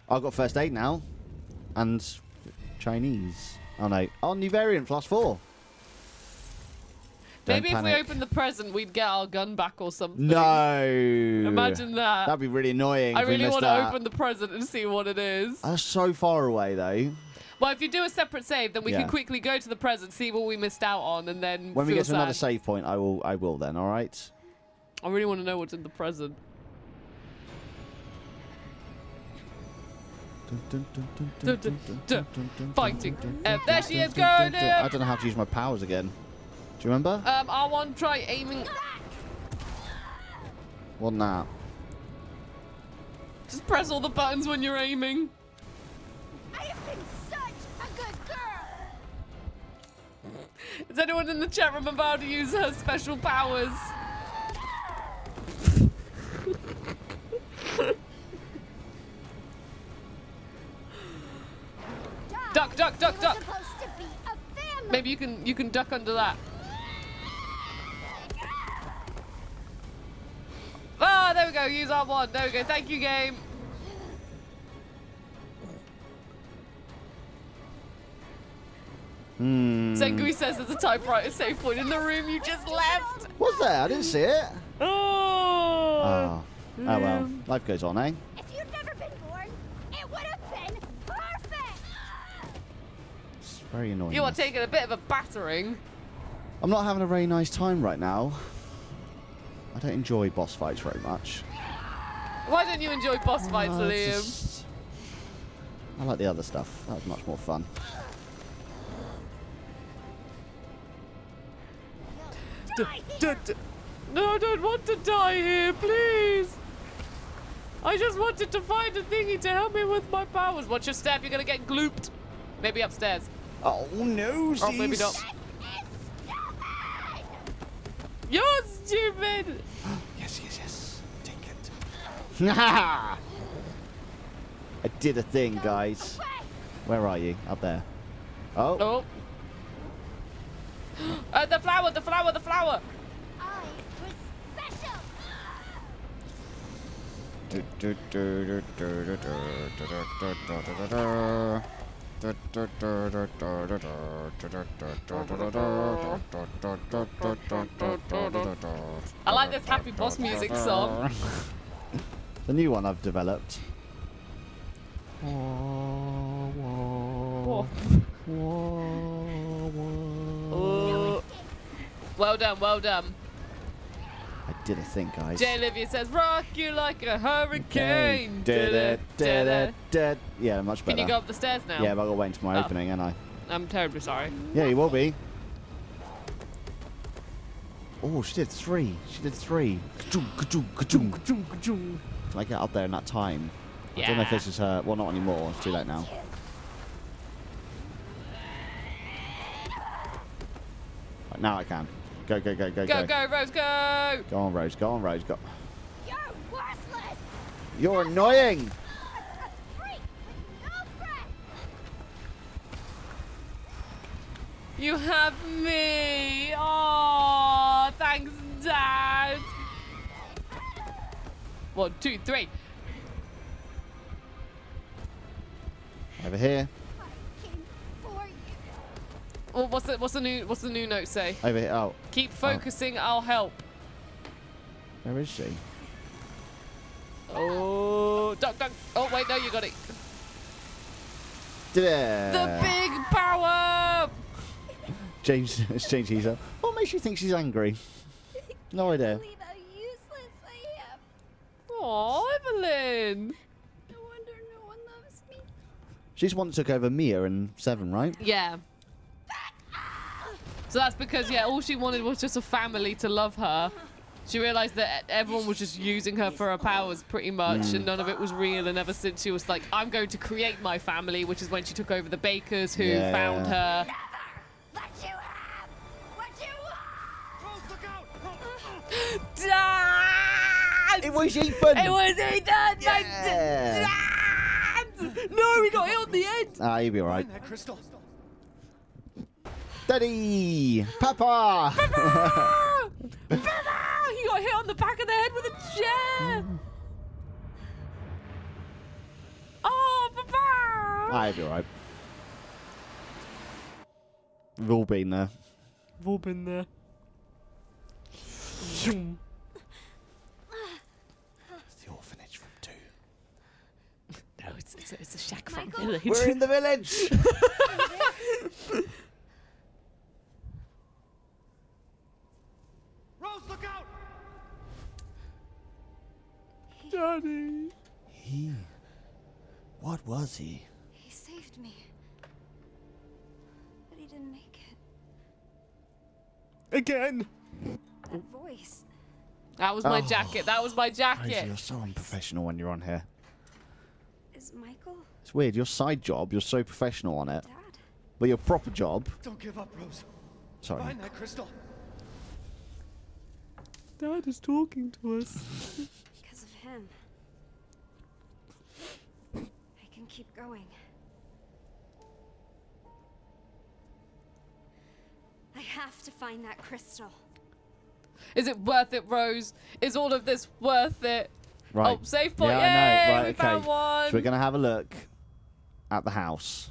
I've got first aid now, and Chinese. Oh no! Oh, new variant, plus four. Don't Maybe if we panic. open the present, we'd get our gun back or something. No. Imagine that. That'd be really annoying. I really want to open the present and see what it is. That's so far away though. Well, if you do a separate save, then we Yeah. can quickly go to the present, see what we missed out on, and then When we get to another save point, I will. I will then. All right. I really want to know what's in the present. Fighting. Uh, there she is, I don't know how to use my powers again. Do you remember? Um, R1, try aiming. What now? Just press all the buttons when you're aiming. I have been such a good girl! Does anyone in the chat remember how to use her special powers? Duck, duck, duck, duck. Maybe you can you can duck under that. Ah, oh, there we go. Use our wand. There we go. Thank you, game. Hmm. Sengui says there's a typewriter safe point in the room you just left. Was there? I didn't see it. Oh. Oh, oh well. Life goes on, eh? Very annoying. You are taking a bit of a battering. I'm not having a very nice time right now. I don't enjoy boss fights very much. Why don't you enjoy boss fights, Uh, it's Liam? just- I like the other stuff. That was much more fun. No, I don't want to die here, please. I just wanted to find a thingy to help me with my powers. Watch your step, you're gonna get glooped. Maybe upstairs. Oh no! Oh, maybe not. You're stupid. Yes, yes, yes. Take it. I did a thing, guys. Where are you? Up there. Oh. Oh. Uh, the flower, the flower, the flower. I was special! I like this happy boss music song. The new one I've developed. Oh. Well done, well done. I did a thing, guys. Jay Olivia says, rock you like a hurricane. Did it, did. Yeah, much better. Can you go up the stairs now? Yeah, but I got to wait until my Oh. opening, and I. I'm terribly sorry. Yeah, you will be. Oh, she did three. She did three. Can I get up there in that time? I don't know if this is her. Well, not anymore. It's too late now. Right, now I can. Go, go, go, go, Go, go, Rose, go! Go on, Rose. Go on, Rose. Go. You're worthless! You're annoying. A freak with no friends! You have me! Oh, thanks, Dad! One, two, three. Over here. Came for you. Oh, what's the what's the new what's the new note say? Over here. Oh, Keep focusing, I'll help. where is she? Oh, duck, duck. Oh, wait, no, you got it. Did it. The big power! James, it's James Heaser. What makes you think she's angry? No idea. Believe how useless I am. Oh, Evelyn. No wonder no one loves me. She's the one that took over Mia in Seven, right? Yeah. So that's because, yeah, all she wanted was just a family to love her. She realized that everyone was just using her for her powers pretty much, and none of it was real. And ever since she was like, I'm going to create my family, which is when she took over the Bakers who Yeah. found her. Let you have what you want! Rose, look out! Dad! It was Ethan! It was Ethan! Yeah. Dad! No, we got hit on the end! Ah, you'll be alright. Find that crystal. Daddy! Papa! Ah! he got hit on the back of the head with a chair! Oh, Papa! you'll be alright. We've all been there. We've all been there. It's the orphanage from two. No, it's, it's, a, it's a shack from Michael? village. We're in the village! Rose, look out! Daddy. he. What was he? He saved me. But he didn't make it. Again. That voice. That was my Oh. jacket. That was my Rosie, jacket. you're so unprofessional when you're on here. Is Michael It's weird. Your side job, you're so professional on it. dad? But your proper job. Don't give up, Rose. Sorry. Find that crystal. Dad is talking to us. Because of him. I can keep going. I have to find that crystal. Is it worth it, Rose? Is all of this worth it? Right. Oh, save point. Yeah, I know. Right, we okay. found one. So we're going to have a look at the house.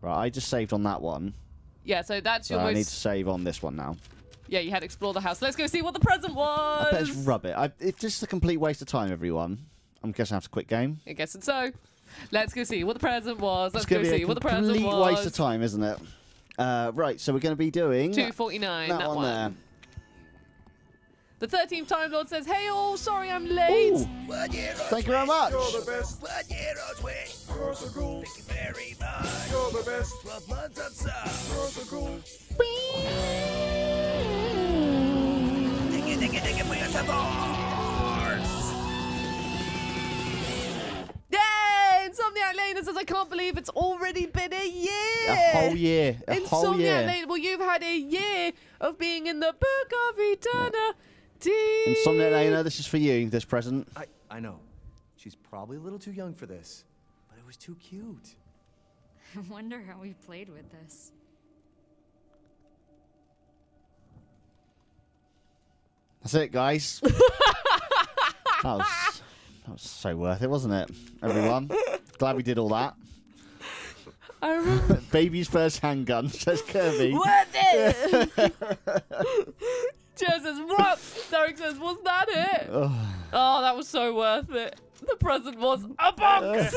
Right, I just saved on that one. Yeah, so that's So your uh, I need to save on this one now. Yeah, you had to explore the house. Let's go see what the present I bet was. it's rub it. I, it's just a complete waste of time, everyone. I'm guessing I have to quit game. I guess it's so. Let's go see what the present was. Let's it's go going to be see a what the present complete waste of time, isn't it? Uh, right, so we're going to be doing Two forty nine. that, That, one, one. there. The thirteenth Time Lord says, "Hey, all, sorry I'm late." Ooh, thank you very much. You're the best. You're so cool. Thank you very much. You're the best. 12 months of sub. You're so cool. Thank you, thank you, thank you for your support. Insomniac Lena says, "I can't believe it's already been a year." A whole year. A whole year. Lane, well, you've had a year of being in the Book of Eternity. Insomniac Lena, this is for you, this present. I, I know. She's probably a little too young for this, but it was too cute. I wonder how we played with this. That's it, guys. that, was, that was so worth it, wasn't it, everyone? Glad we did all that. I remember. Baby's first handgun, says Kirby. Worth it! Joe says, what? Derek says, was that it? Oh, that was so worth it. The present was a box!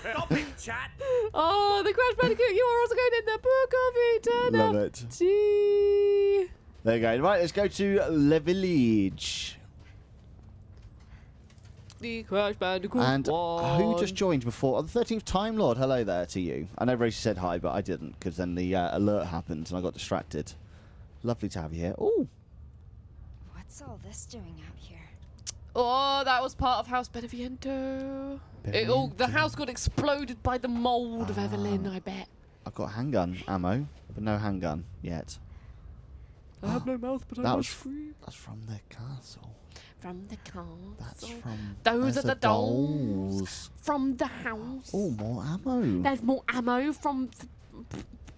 Stop it, chat. oh, the Crash Bandicoot, you are also going in the Book of Love Eternity. it. There you go. Right, let's go to Le Village. The Crash Bandicoot And who just joined before? Oh, the 13th Time Lord, hello there to you. I know Rosie said hi, but I didn't because then the uh, alert happened and I got distracted. Lovely to have you here. Oh, What's all this doing out here? Oh, that was part of House Beneviento. It all, the house got exploded by the mold of Evelyn, I bet. I've got handgun ammo, but no handgun yet. I have no mouth, but I That must was scream. that's from the castle. From the castle. That's from. Those are the dolls. From the house. Oh, more ammo. There's more ammo from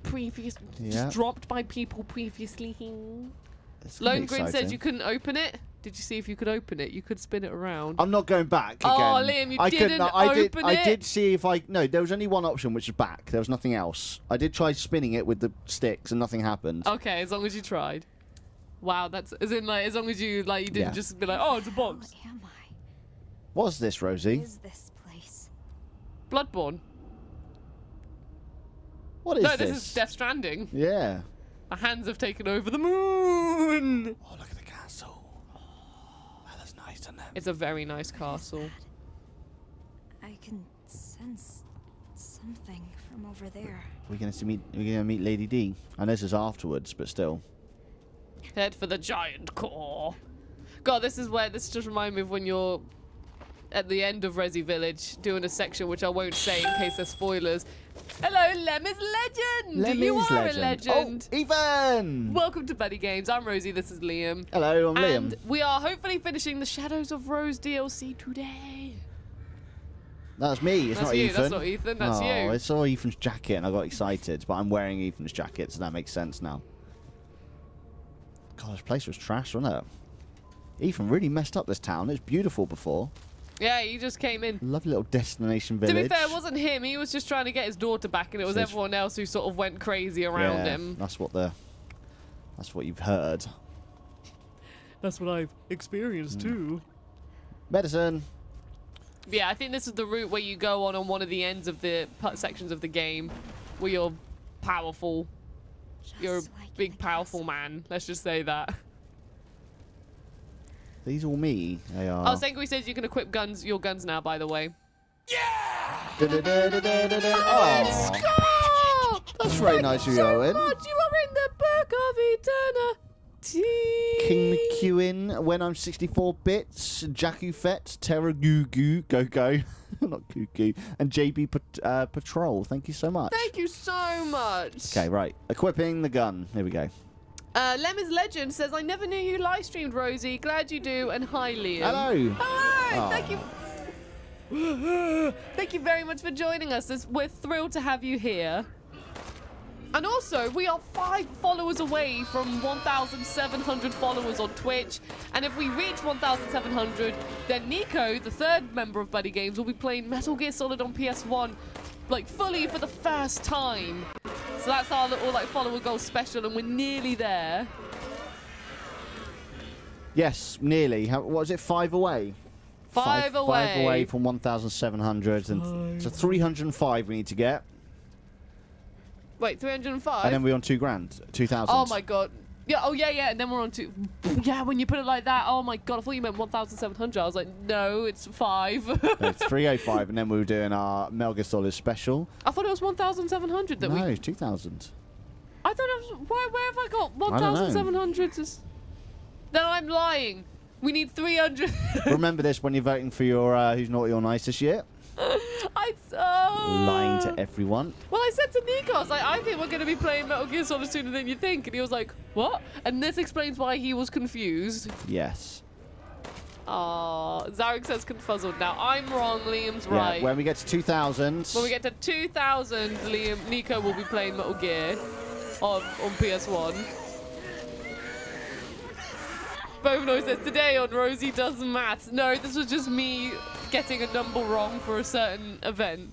previous, Yeah. just dropped by people previously. Lone Green said exciting. you couldn't open it. Did you see if you could open it? You could spin it around. I'm not going back oh, again. Oh, Liam, you I didn't couldn't, I did, open I did see if I. No, there was only one option, which is back. There was nothing else. I did try spinning it with the sticks, and nothing happened. Okay, as long as you tried. Wow, that's as in like as long as you like you didn't Yeah. just be like, oh, it's a box. What am I? What's this, Rosie? Is this place? Bloodborne. What is no, this? No, this is Death Stranding. Yeah. The hands have taken over the moon. Oh, look at the castle. Oh, that is nice, isn't it? It's a very nice castle. I can sense something from over there. We're gonna meet. We're gonna meet Lady D. I know this is afterwards, but still. Head for the giant core. God, this is where this just reminds me of when you're at the end of Resi Village doing a section which I won't say in case there's spoilers. Hello, Lem is legend. you Lemmy's are a legend. Oh, Ethan. Welcome to Buddy Games. I'm Rosie. This is Liam. Hello, I'm Liam. and Liam. we are hopefully finishing the Shadows of Rose DLC today. That's me. It's That's not you, Ethan. that's not Ethan, that's oh, you. I saw Ethan's jacket and I got excited, but I'm wearing Ethan's jacket, so that makes sense now. God, this place was trash, wasn't it? Ethan really messed up this town. It's beautiful before. Yeah, he just came in. Lovely little destination village. To village. be fair, it wasn't him. He was just trying to get his daughter back, and it was So everyone else who sort of went crazy around yeah, him. That's what the. That's what you've heard. That's what I've experienced hmm. too. Medicine. Yeah, I think this is the route where you go on on one of the ends of the sections of the game, where you're powerful. You're a like big, powerful man. Let's just say that. These all me. They are. Oh, Sengui says you can equip guns, your guns now. By the way. Da-da-da-da-da-da. Oh, Oh, that's very nice of you, Owen. much. You are in the book of eternity. King McEwen, when I'm 64 bits, Jakku Fett, Terra Goo Goo, Go Go, not Cuckoo, and JB Pat- uh, Patrol. Thank you so much. Thank you so much. Okay, right. Equipping the gun. Here we go. Uh, Lem is Legend says, I never knew you live streamed, Rosie. Glad you do. And hi, Liam. Hello. Hello. Aw. Thank you. Thank you very much for joining us. We're thrilled to have you here. And also, we are five followers away from 1,700 followers on Twitch. And if we reach 1,700, then Nico, the third member of Buddy Games, will be playing Metal Gear Solid on PS1, like fully for the first time. So that's our little like follower goal special, and we're nearly there. Yes, nearly. How, what was it? Five away. Five away. Five away from 1,700, and so 305 we need to get, Wait, 305. and then we're on two grand, 2,000. Oh my god. Yeah, oh yeah, yeah, and then we're on two. Yeah, when you put it like that, oh my god, I thought you meant 1,700. I was like, no, it's five. No, 305, and then we were doing our Solid special. I thought it was 1,700 that no, we. it's 2,000. I thought it was. Where, where have I got I don't know. 1,700? Then I'm lying. We need 300. Remember this when you're voting for your uh, Who's Naughty or Nice this year. I. Uh, Lying to everyone. Well, I said to Nico, I was like, I think we're going to be playing Metal Gear Solid sooner than you think. And he was like, what? And this explains why he was confused. Yes. Aw, Zarek says confuzzled. Now, I'm wrong, Liam's Yeah, right. when we get to 2,000. When we get to 2000, Liam, Nico will be playing Metal Gear on, on PS1. Bono says, today on Rosie Does Maths. No, this was just me getting a number wrong for a certain event.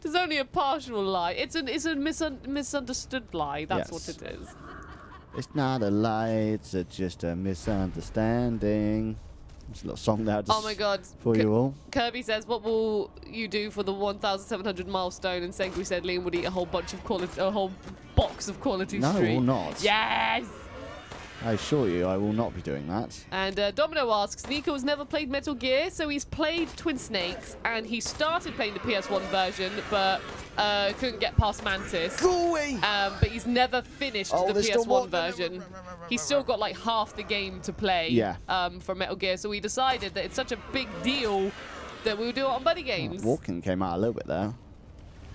There's only a partial lie. It's an it's a misun- misunderstood lie. That's what it is. It's not a lie, it's a, just a misunderstanding. There's a little song there Oh my god. for K- you all. Kirby says, "What will you do for the 1,700 milestone?" And Sengu said, "Liam would eat a whole bunch of quality, a whole box of quality No, street." will not. Yes. I assure you, I will not be doing that. And uh, Domino asks, Nico has never played Metal Gear, so he's played Twin Snakes, and he started playing the PS1 version, but uh, couldn't get past Mantis. Go away! Um, but he's never finished Oh, the there's still more- PS1 version. He's still got like half the game to play Yeah. um, for Metal Gear, so we decided that it's such a big deal that we would do it on Buddy Games. Walking came out a little bit there.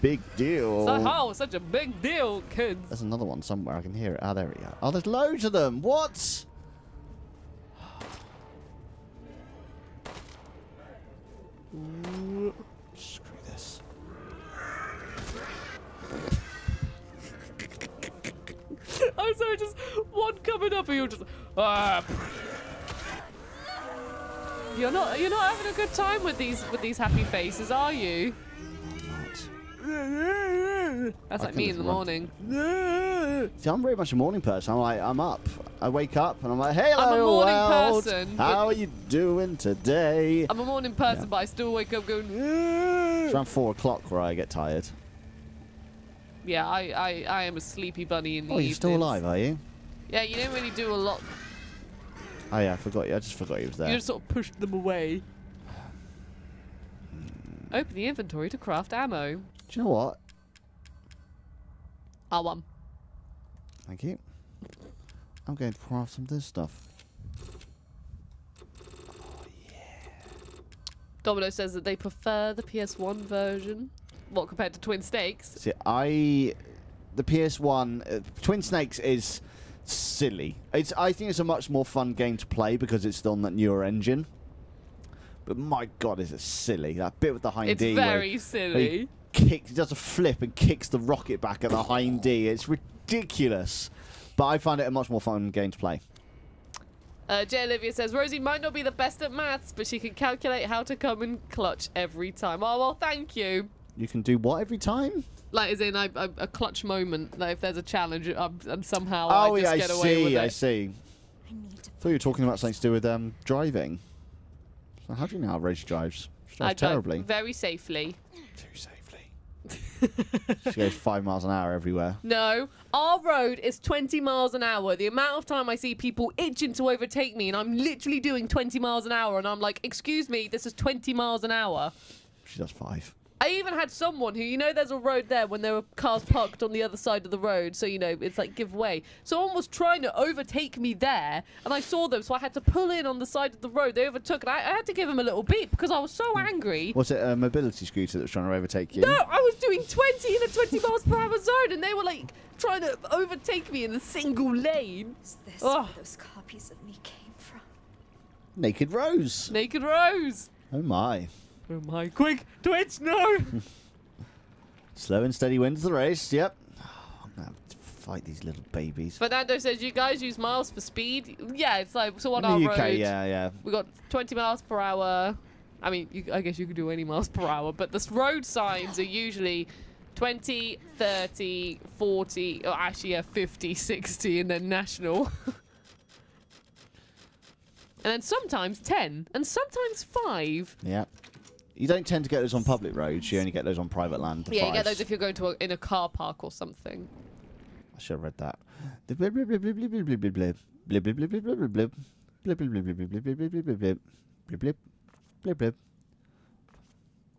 Big deal. So how such a big deal, kids? There's another one somewhere. I can hear it. Oh, there we go. Oh, there's loads of them. What? Screw this. I'm sorry, just one coming up, and you're just ah. You're not you're not having a good time with these with these happy faces, are you? That's I like me in the run. morning. See, I'm very much a morning person. I'm like, I'm up. I wake up and I'm like, hello, I'm a morning world. person, How are you doing today? I'm a morning person, Yeah. but I still wake up going. It's around four o'clock where I get tired. Yeah, I, I, I am a sleepy bunny in the Oh, you're still alive, are you? Yeah, you don't really do a lot. Oh yeah, I forgot you. I just forgot you was there. You just sort of pushed them away. Open the inventory to craft ammo. Do you know what? R1. Thank you. I'm going to craft some of this stuff. Oh, yeah. Domino says that they prefer the PS1 version. What, compared to Twin Snakes? See, I the PS1 uh, Twin Snakes is silly. It's I think it's a much more fun game to play because it's on that newer engine. But my god, is it silly? That bit with the hind It's D. where- very where he silly. Kicks, he does a flip and kicks the rocket back at the hind D. It's ridiculous. But I find it a much more fun game to play. Uh, Jay Olivia says Rosie might not be the best at maths, but she can calculate how to come and clutch every time. Oh, well, thank you. You can do what every time? Like, as in, I, I, a clutch moment. Like, if there's a challenge, um, and somehow oh I just yeah, I get away with see. it. I see. I need to. thought you were talking about something to do with um, driving. So how do you know how Rosie drives? She I drives drive terribly. very safely. She goes five miles an hour everywhere. No, our road is 20 miles an hour. The amount of time I see people itching to overtake me, and I'm literally doing 20 miles an hour, and I'm like, excuse me, this is 20 miles an hour. She does five. I even had someone who, you know, there's a road there when there were cars parked on the other side of the road, so you know it's like give way. Someone was trying to overtake me there, and I saw them, so I had to pull in on the side of the road. They overtook, and I, I had to give him a little beep because I was so hmm. angry. Was it a mobility scooter that was trying to overtake you? No, I was doing 20 in a 20 miles per hour zone, and they were like trying to overtake me in a single lane. Is this Ugh. where those copies of me came from? Naked Rose. Naked Rose. Oh my. Oh my! Quick, Twitch, no! Slow and steady wins the race. Yep. Oh, I'm gonna have to fight these little babies. Fernando says you guys use miles for speed. Yeah, it's like so on In our the UK, road. yeah, yeah. We got 20 miles per hour. I mean, you, I guess you could do any miles per hour, but the road signs are usually 20, 30, 40, or actually, yeah, 50, 60, and then national. and then sometimes 10, and sometimes 5. Yeah. You don't tend to get those on public roads. You only get those on private land. Yeah, price. you get those if you're going to a, in a car park or something. I should have read that.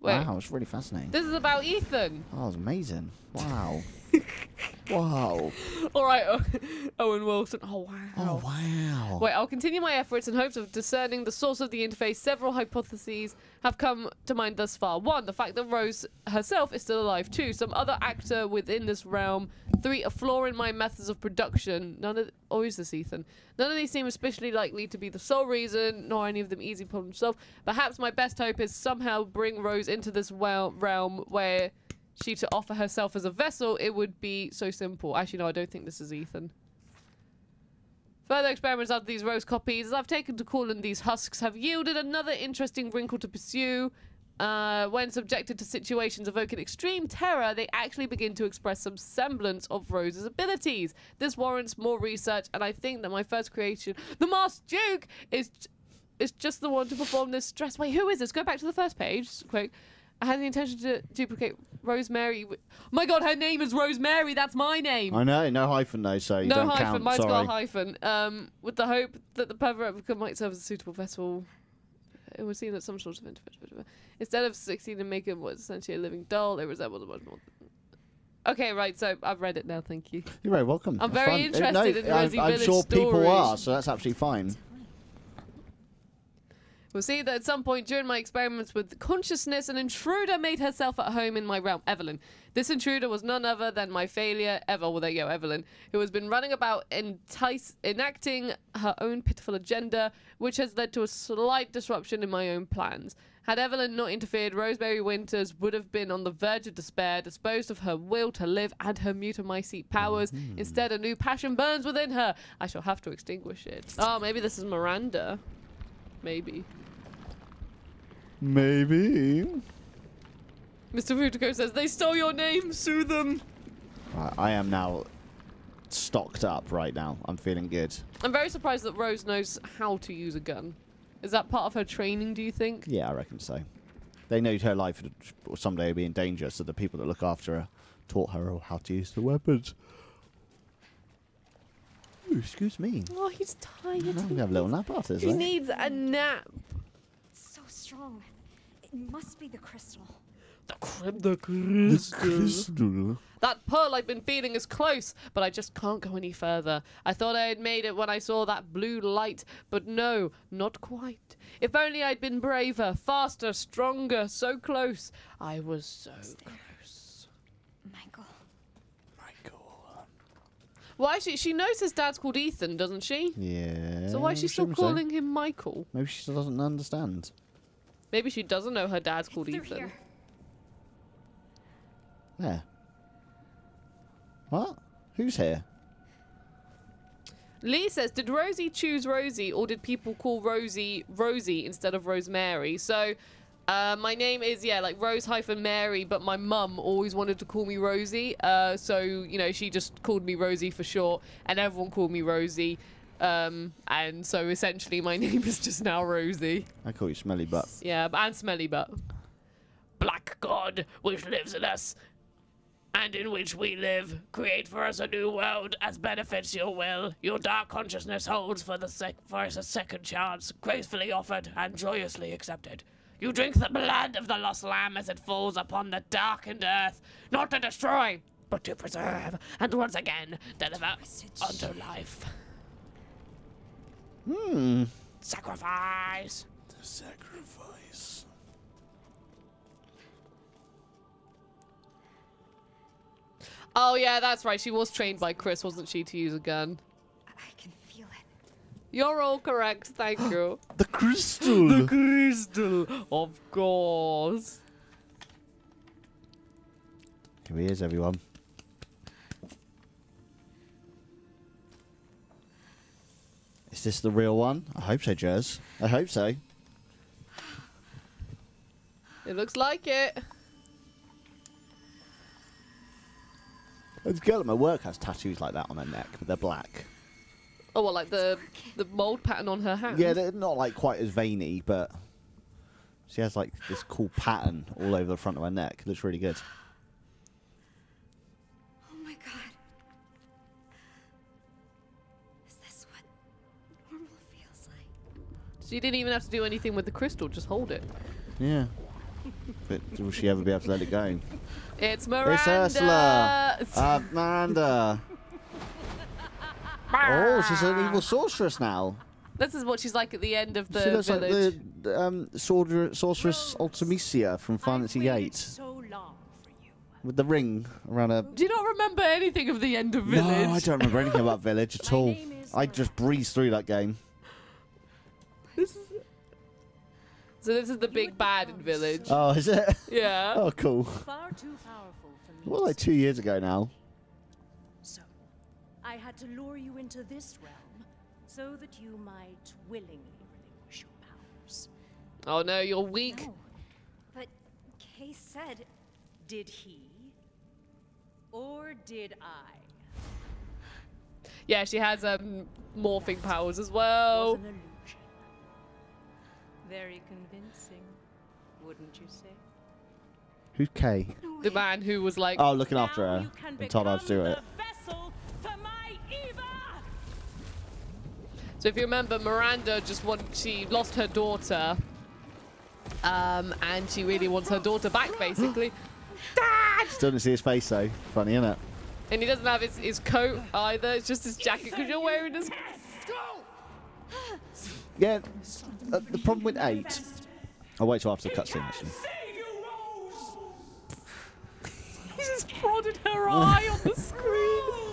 Wow, it's really fascinating. This is about Ethan. Oh, was amazing. Wow. wow. All right, Owen Wilson. Oh, wow. Oh, wow. Wait, I'll continue my efforts in hopes of discerning the source of the interface. Several hypotheses have come to mind thus far. One, the fact that Rose herself is still alive. Two, some other actor within this realm. Three, a flaw in my methods of production. None of, or oh, is this Ethan? None of these seem especially likely to be the sole reason, nor any of them easy problem to solve. Perhaps my best hope is somehow bring Rose into this realm where she to offer herself as a vessel. It would be so simple. Actually, no, I don't think this is Ethan. Further experiments after these rose copies, as I've taken to call in these husks, have yielded another interesting wrinkle to pursue. Uh, when subjected to situations evoking extreme terror, they actually begin to express some semblance of Rose's abilities. This warrants more research, and I think that my first creation, the Masked Duke, is is just the one to perform this stress. Wait, who is this? Go back to the first page, quick. I had the intention to duplicate Rosemary. My God, her name is Rosemary. That's my name I know, no hyphen though, so you no don't hyphen. count. Mine's Sorry. got a hyphen. Um, with the hope that the perfect replica might serve as a suitable vessel. It would seem that some sort of individual. Instead of succeeding in making what's essentially a living doll, it resembles a much more. Okay, right. So I've read it now. Thank you. You're very welcome. I'm That's very fine. Uh, interested in no, I'm, Resi I'm Village sure people are, so that's absolutely fine. We'll see that at some point during my experiments with consciousness, an intruder made herself at home in my realm. Evelyn. This intruder was none other than my failure ever. Well, there you go, Evelyn, who has been running about entice, enacting her own pitiful agenda, which has led to a slight disruption in my own plans. Had Evelyn not interfered, Rosemary Winters would have been on the verge of despair, disposed of her will to live and her mutamycete powers. Hmm. Instead, a new passion burns within her. I shall have to extinguish it. Oh, maybe this is Miranda. Maybe. Maybe. Mr. Futico says, they stole your name, sue them. Right, I am now stocked up right now. I'm feeling good. I'm very surprised that Rose knows how to use a gun. Is that part of her training, do you think? Yeah, I reckon so. They know her life would someday be in danger, so the people that look after her taught her how to use the weapons. Ooh, excuse me. Oh, he's tired. I'm gonna have a little nap after this. He eh? needs a nap. It's so strong. It must be the crystal. The, cri- the crystal. crystal. That pull I've been feeling is close, but I just can't go any further. I thought I had made it when I saw that blue light, but no, not quite. If only I'd been braver, faster, stronger, so close. I was so close. Michael. Well, actually, she knows his dad's called Ethan, doesn't she? Yeah. So why is she still assume so. calling him Michael? Maybe she still doesn't understand. Maybe she doesn't know her dad's called Through Ethan. here. There. What? Who's here? Lee says, did Rosie choose Rosie, or did people call Rosie Rosie instead of Rosemary? So, uh, my name is yeah, like Rose hyphen Mary, but my mum always wanted to call me Rosie. Uh, so you know, she just called me Rosie for short, and everyone called me Rosie. Um, and so essentially, my name is just now Rosie. I call you Smelly Butt. Yeah, and Smelly Butt. Black God, which lives in us, and in which we live, create for us a new world as benefits your will. Your dark consciousness holds for the sec- for us a second chance, gracefully offered and joyously accepted. You drink the blood of the lost lamb as it falls upon the darkened earth, not to destroy, but to preserve, and once again deliver unto life. Hmm. Sacrifice. The sacrifice. Oh yeah, that's right. She was trained by Chris, wasn't she, to use a gun? I I can feel it. You're all correct, thank you. The crystal. The crystal, of course. Here he is, everyone. Is this the real one? I hope so, Jez. I hope so. It looks like it. The girl at my work has tattoos like that on her neck, but they're black. Oh, well, like the the mold pattern on her hand. Yeah, they're not like quite as veiny, but she has like this cool pattern all over the front of her neck. Looks really good. Oh my god. Is this what normal feels like? So you didn't even have to do anything with the crystal, just hold it. Yeah. but will she ever be able to let it go? It's Miranda. It's Ursula. Uh, Miranda. Oh, she's an evil sorceress now. this is what she's like at the end of the she looks village. like the um, sorcer- sorceress Ultimecia from Final Fantasy VIII. So long for you. With the ring around her. Do you not remember anything of the end of Village? No, I don't remember anything about Village at all. I just breezed through that game. This is... So this is the big bad in Village. Oh, is it? yeah. Oh, cool. Far too powerful for me. Well, like two years ago now. So, I had to lure you into this realm so that you might willingly relinquish your powers. Oh no, you're weak. No. But Kay said Did he? Or did I? Yeah, she has um, morphing powers as well. Was well. an illusion. Very convincing, wouldn't you say? Who's Kay? The man who was like, Oh, looking after her you can and told her to do it. the vessel for my Eva! So if you remember, Miranda just want she lost her daughter, um, and she really wants her daughter back, basically. Dad! Still didn't see his face though. Funny, isn't it? And he doesn't have his, his coat either. It's just his jacket because you're wearing his. Yeah. Uh, the problem with eight. I'll wait till after the cutscene. Actually. He just prodded her eye on the screen.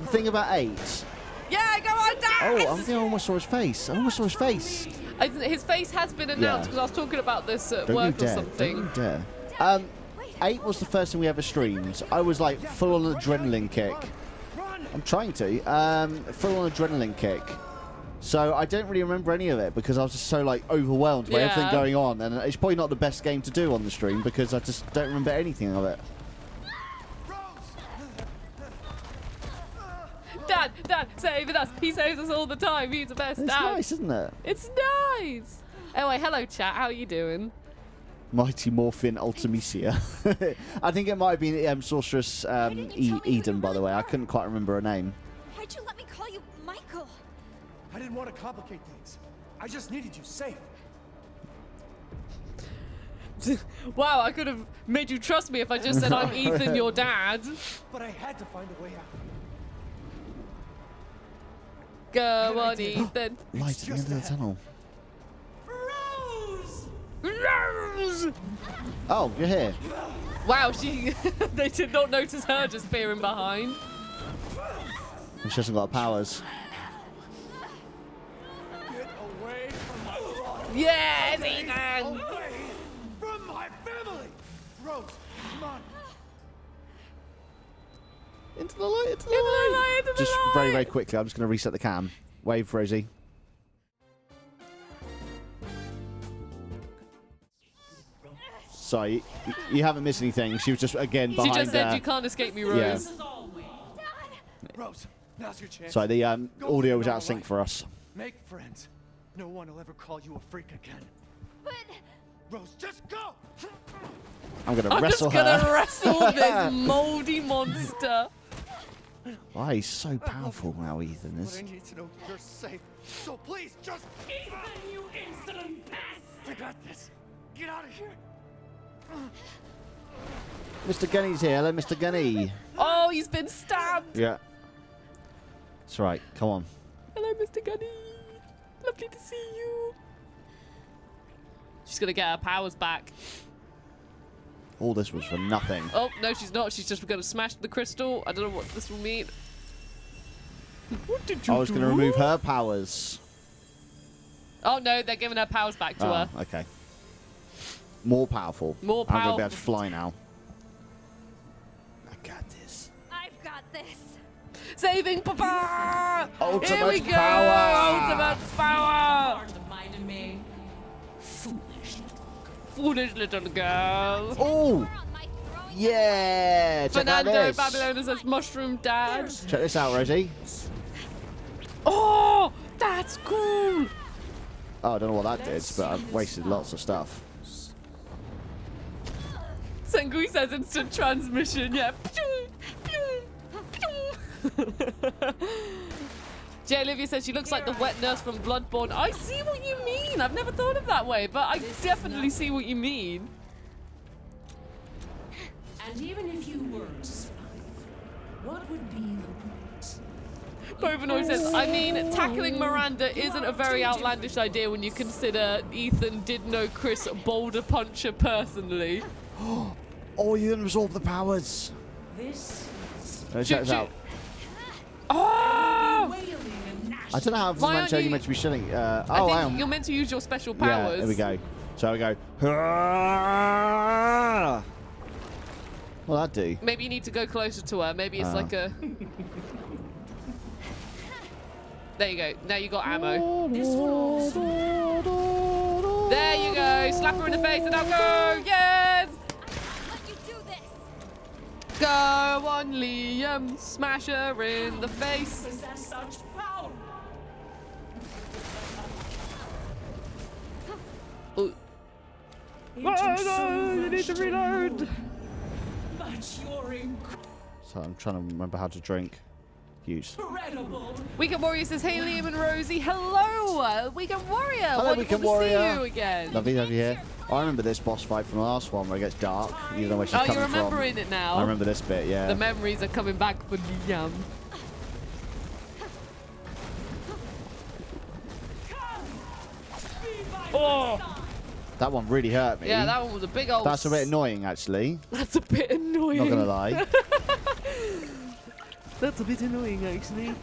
The thing about eight. Yeah, go on, Dad! Oh, I think I almost saw his face. I almost saw his face. I- His face has been announced Yeah. because I was talking about this at Don't you work or dare! something. Don't you dare! Um, eight was the first thing we ever streamed. I was like full on adrenaline kick. I'm trying to. Um, full on adrenaline kick. So I don't really remember any of it because I was just so like overwhelmed by everything going on, and it's probably not the best game to do on the stream because I just don't remember anything of it. Dad, Dad, saving us. He saves us all the time. He's the best It's dad. nice, isn't it? It's nice. Anyway, hello, chat. How are you doing? Mighty Morphin Ultimecia. I think it might have been um, Sorceress um, e- tell me who Eden, by the way. I couldn't quite remember her name. Why'd you let me call you Michael? I didn't want to complicate things. I just needed you safe. wow, I could have made you trust me if I just said I'm Ethan, your dad. But I had to find a way out. Go on, Ethan. Light at the end of the tunnel. Rose! Rose! Oh, you're here. Wow, she. they did not notice her just peering behind. And she hasn't got powers. Get away from my daughter! Yes, Ethan! Oh, Into the light, into the Into the light, into the Just very, very quickly, I'm just going to reset the cam. Wave, Rosie. Sorry, you, you haven't missed anything. She was just again She behind. just said, uh, You can't escape me, yeah. Rose. Rose, now's your chance. Sorry, the um, audio was out of sync for us. Make friends. No one will ever call you a freak again. But Rose, just go! I'm going to I'm wrestle just gonna her. wrestle this moldy monster. Why he's so powerful now, Ethan But is. I need to know you're safe. So please, just Ethan, you insolent pest! I got this. Get out of here. Mr. Gunny's here. Hello, Mr. Gunny. Oh, he's been stabbed. Yeah. That's right. Come on. Hello, Mr. Gunny. Lovely to see you. She's gonna get her powers back. All this was for nothing. Oh, no, she's not. She's just going to smash the crystal. I don't know what this will mean. What did you I was going to remove her powers. Oh, no, they're giving her powers back to oh, her. Okay. More powerful. More powerful. I'm going to be able to fly now. I got this. I've got this. Saving Papa! Ultimate Here we go! Power! Ultimate power! Foolish little girl. Oh, yeah. Check Fernando this. Babylona says mushroom dad. Check this out, Rosie. Oh, that's cool. Oh, I don't know what that did, but I've wasted lots of stuff. Sengui says instant transmission. Yeah. Jay Olivia says she looks like the wet nurse from Bloodborne. I see what you mean. I've never thought of that way, but I definitely see what you mean. And even if you were to survive, what would be the point? Bovanoy says, I mean, tackling Miranda isn't a very outlandish idea when you consider Ethan did know Chris Boulder Puncher personally. Oh, you can absorb the powers. This Uh, check this out. Oh! Wailing and gnashing. I don't know how Why much aren't are you you- meant to be shilling. Uh, I oh, think I am. you're meant to use your special Yeah, powers. there we go. So we go. Well, that do. Maybe you need to go closer to her. Maybe it's Ah. like a. There you go. Now you got ammo. This will also There you go. Slap her in the face and I'll go. Yes. Let you do this. Go on, Liam. Smash her in the face. Oh, no, you need to reload. But you're So I'm trying to remember how to drink. Use. incredible. Weekend Warrior says, Hey, Liam and Rosie. Hello. uh, Weekend Warrior. Hello, Wonderful Weekend to Warrior. see you again. Lovely to have you here. I remember this boss fight from the last one where it gets dark. You know where she's Oh, coming you're from. remembering it now. I remember this bit, yeah. The memories are coming back for Liam. Oh, that one really hurt me. yeah, that one was a big old. That's a bit annoying, actually. That's a bit annoying. Not gonna lie. That's a bit annoying, actually.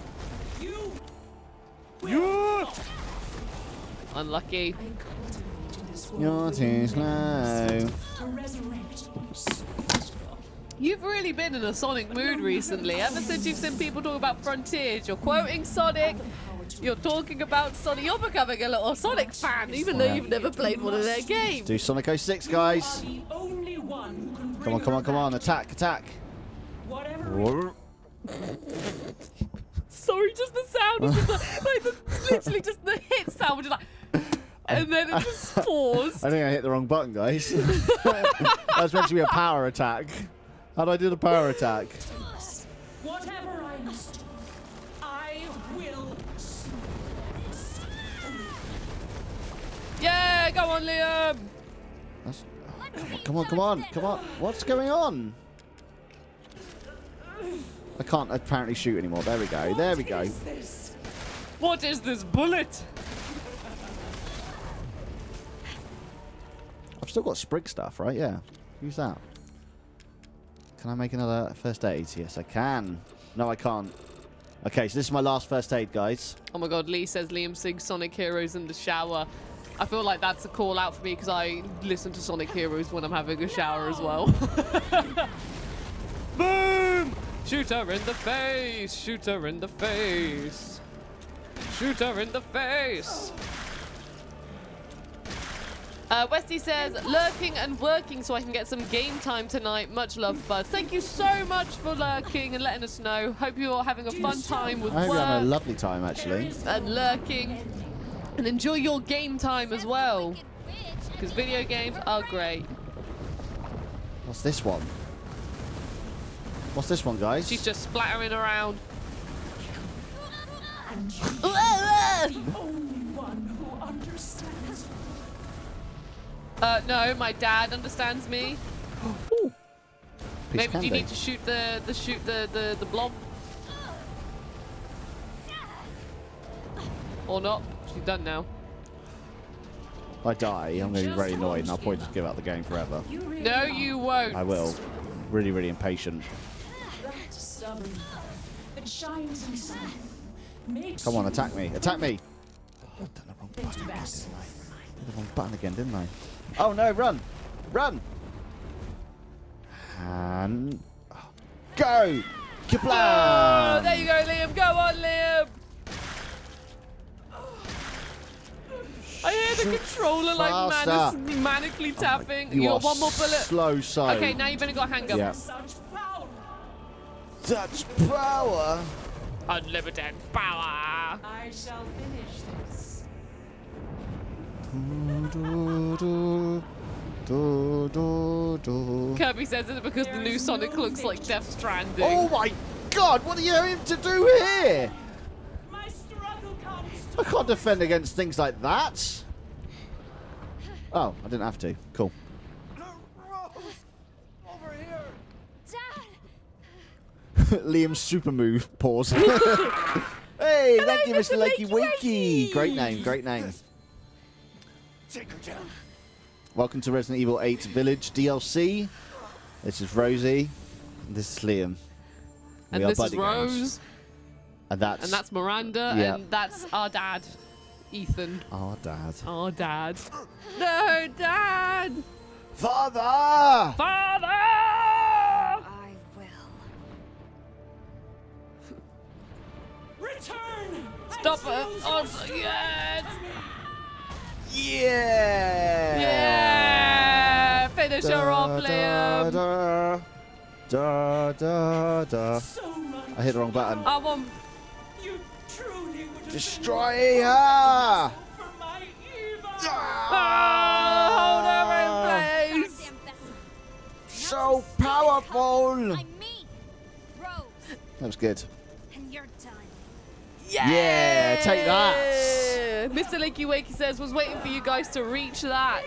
You Unlucky. I cultivated this You're world too slow. to resurrect you. You've really been in a Sonic mood recently. Ever since you've seen people talk about Frontiers, you're quoting Sonic. You're talking about Sonic. You're becoming a little Sonic fan, even though Yeah. you've never played one of their games. Do Sonic 06, guys. The only one who can bring Come on, come on, come on. Attack, attack. Whatever Sorry, just the sound of just the, like the, literally just the hit sound, was just like, and then it just paused. I think I hit the wrong button, guys. that was meant to be a power attack. How do I do the power attack? Whatever Yeah, go on, Liam. That's, oh, come on, come on, come on. What's going on? I can't apparently shoot anymore. There we go. There we go. What is this bullet? I've still got sprig stuff, right? Yeah. Use that. Can I make another first aid? Yes, I can. No, I can't. Okay, so this is my last first aid, guys. Oh my god, Lee says Liam sings Sonic Heroes in the shower. I feel like that's a call out for me because I listen to Sonic Heroes when I'm having a shower as well. Boom! Shoot her in the face! Shoot her in the face! Shoot her in the face! Uh, Westy says, lurking and working so I can get some game time tonight. Much love, Buzz. Thank you so much for lurking and letting us know. Hope you're having a fun time with I hope work you're having a lovely time, actually. and lurking and enjoy your game time as well because video games are great What's this one? What's this one, guys? she's just splattering around Only one who understands. uh no my dad understands me maybe do you need to shoot the the shoot the the, the blob or not she's done now I die, I'm going to be very annoyed, and I'll probably just give up the game forever. You really no are you won't I will. Really, really impatient. that stubborn fire that shines inside you. Makes Come on, attack me. Attack me! I've done the wrong button, best. did the wrong button again, didn't I? Oh no, run! Run! And... Go! Oh, there you go, Liam. Go on, Liam. I hear the controller like Faster. manis- manically oh, tapping. You you are got one more bullet. slow so. Okay, now you've only got a handgun. Yeah. Such power. Unlimited power. I shall finish this. Do, do, do, do, do. Kirby says it because the new Sonic looks like Death Stranding. Oh my god, what are you having to do here? My struggle comes I can't defend against things like that. Oh, I didn't have to. Cool. Over here! Dad! Liam's super move. Pause. hey, thank you, Mr. Lakey Wakey. Great name, great name. Take her down. Welcome to Resident Evil 8 Village DLC. This is Rosie. This is Liam. and We are this is buddy games. Rose, And that's, and that's Miranda, Yeah. and that's our dad, Ethan. our dad. Our dad. No, dad. Father! Father. I will. Return! Stop it. Oh, yes. Yeah! Yeah. Finish her off, Liam. da, da, da, da. So. I hit the wrong button. I want. Destroy her! evil. Oh, hold her in ah. place. So powerful! I'm me, Rose, That was good. and. Yeah, take that. Mr. Linky Wakey says was waiting for you guys to reach that.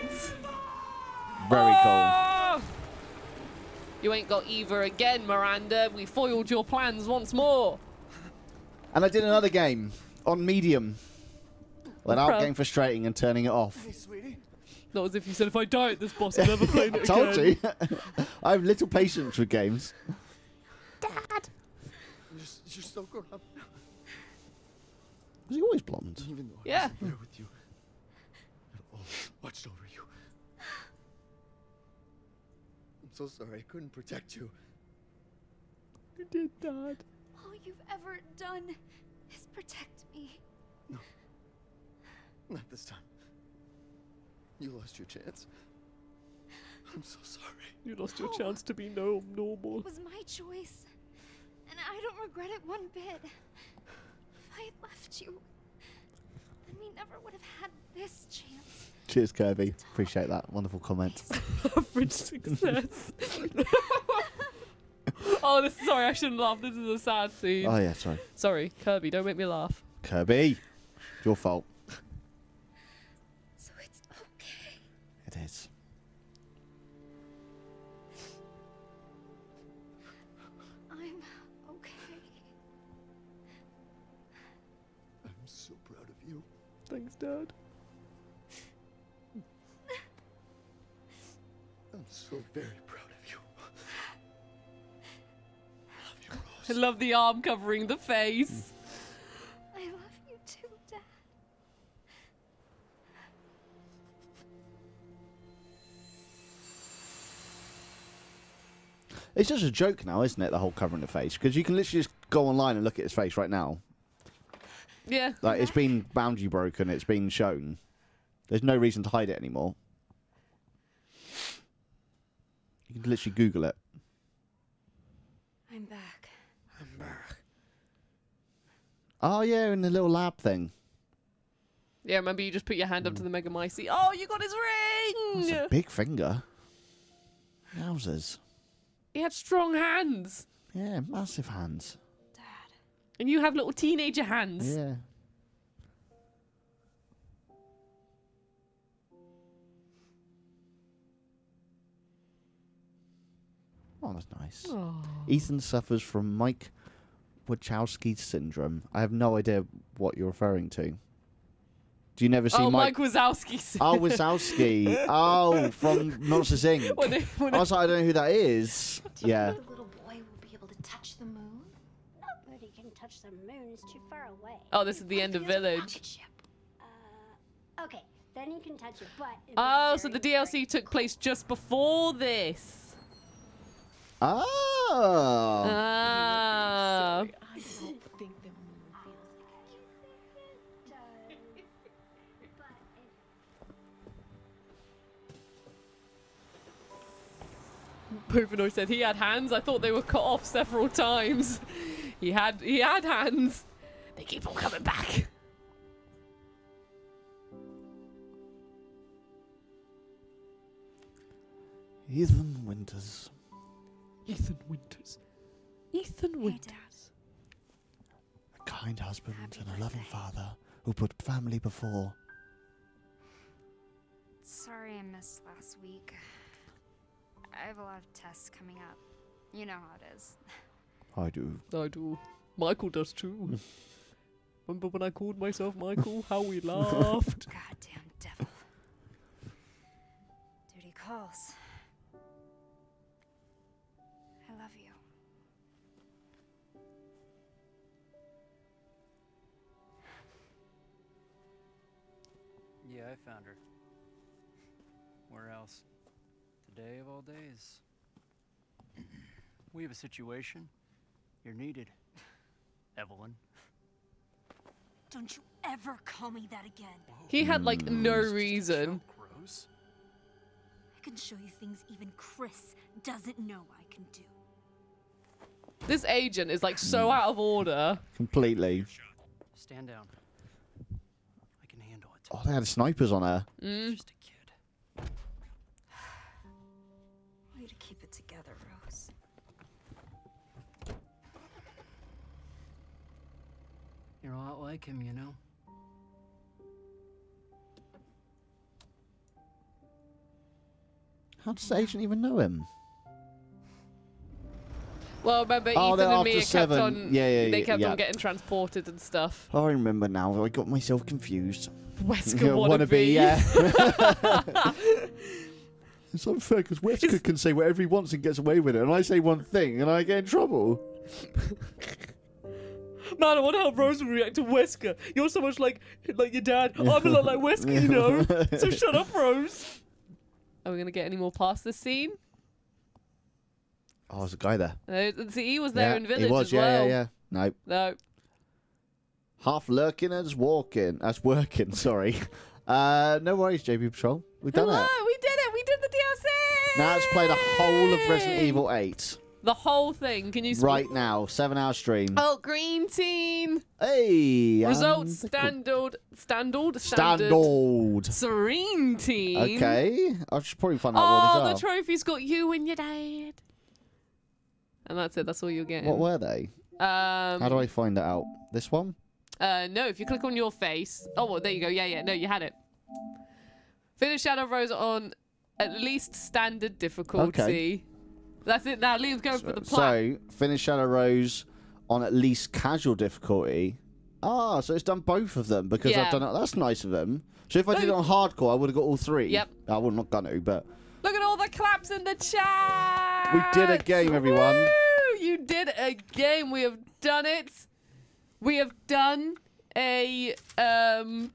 Very cool. Oh! You ain't got either again, Miranda. We foiled your plans once more. And I did another game on medium without Bruh. getting frustrating and turning it off. Hey, sweetie. Not as if you said, if I die at this boss, I'm never playing I it told you. I have little patience with games. You're, you're so grown up. Was he always blonde? Even though I Yeah. wasn't there with you, I always watched over you. I'm so sorry I couldn't protect you. You did, Dad. All you've ever done is protect me. No. Not this time. You lost your chance. I'm so sorry. You lost your chance to be no normal. It was my choice, and I don't regret it one bit. If I had left you, then we never would have had this chance. Cheers, Kirby. Appreciate that. Wonderful comment. Average success. oh, this, sorry, I shouldn't laugh. This is a sad scene. Oh, yeah, sorry. Sorry, Kirby, don't make me laugh. Kirby. Your fault. So it's okay. It is. I'm okay. I'm so proud of you. Thanks, Dad. I'm so very I love the arm covering the face. I love you too, Dad. It's just a joke now, isn't it? The whole covering the face. Because you can literally just go online and look at his face right now. Yeah. Like, it's been boundary broken, it's been shown. There's no reason to hide it anymore. You can literally Google it. I'm back. I'm back. Oh, yeah, in the little lab thing. Yeah, remember you just put your hand up to the Megamycete. Oh, you got his That's ring! a big finger. Houses. He had strong hands. Yeah, massive hands. Dad. And you have little teenager hands. Yeah. Oh, that's nice. Oh. Ethan suffers from Mike Wazowski syndrome. I have no idea what you're referring to. Do you never see Oh, Mike? Mike Wazowski. Oh, Wazowski. oh, from Monsters Inc. when they, when I was like, I don't know who that is. Yeah. The little boy will be able to touch the moon? Nobody can touch the moon. It's too far away. Oh, this is the end of Village. Uh, okay, then you can touch it, but. it'll Oh, so the DLC took place just before this. Oh. I don't think the moon Pufanoy said he had hands. I thought they were cut off several times. He had he had hands. They keep on coming back. Ethan Winters. Ethan Winters. Ethan Winters. A kind husband and a loving father who put family before. Sorry I missed last week. I have a lot of tests coming up. You know how it is. I do. I do. Michael does too. Remember when I called myself Michael? How we laughed. Goddamn devil. Duty calls. Yeah, I found her. Where else? Today of all days. we have a situation. You're needed. Evelyn. Don't you ever call me that again. He had like hmm. no reason. Rose? I can show you things even Chris doesn't know I can do. This agent is like so hmm. out of order. Completely. Stand down. I can handle it. Oh, they had snipers on her. Mm. Just a kid. Way to keep it together, Rose. You're a lot like him, you know? How does the agent even know him? Well, remember Oh, Ethan and after Mia kept on. Yeah, yeah, yeah, They kept yeah. on getting transported and stuff. I remember now. I got myself confused. Wesker Yeah, wannabe. yeah. it's unfair because Wesker can say whatever he wants and gets away with it, and I say one thing and I get in trouble. Man, I wonder how Rose would react to Wesker. You're so much like like your dad. I'm a lot like Wesker, you know. So shut up, Rose. Are we gonna get any more past this scene? Oh, there's a guy there. Uh, see, he was there yeah, in Village he was. as yeah, well. yeah, yeah. No, No. Half lurking as walking. That's working. Sorry. Uh, no worries, JB Patrol. We've done Hello, it. we did it. We did the DLC. Now let's play the whole of Resident Evil 8 The whole thing. Can you? sp- right now. Seven hour stream. Oh, green team. Hey. Results the standard. Standard. Standard. Serene team. Okay. I should probably find out Oh, what the these trophy's got you and your dad. And that's it. That's all you're are. getting. What were they? Um, How do I find it out? This one? Uh, no, if you click on your face. Oh, well, there you go. Yeah, yeah. No, you had it. Finish Shadow Rose on at least standard difficulty. Okay. That's it. Now Liam's going for the plat. So, finish Shadow Rose on at least casual difficulty. Ah, so it's done both of them because Yeah. I've done it. That's nice of them. So if I did it on hardcore, I would have got all three. Yep. I would not gonna, but Look at all the claps in the chat. We did a game, everyone. Woo! You did a game. We have done it. We have done a um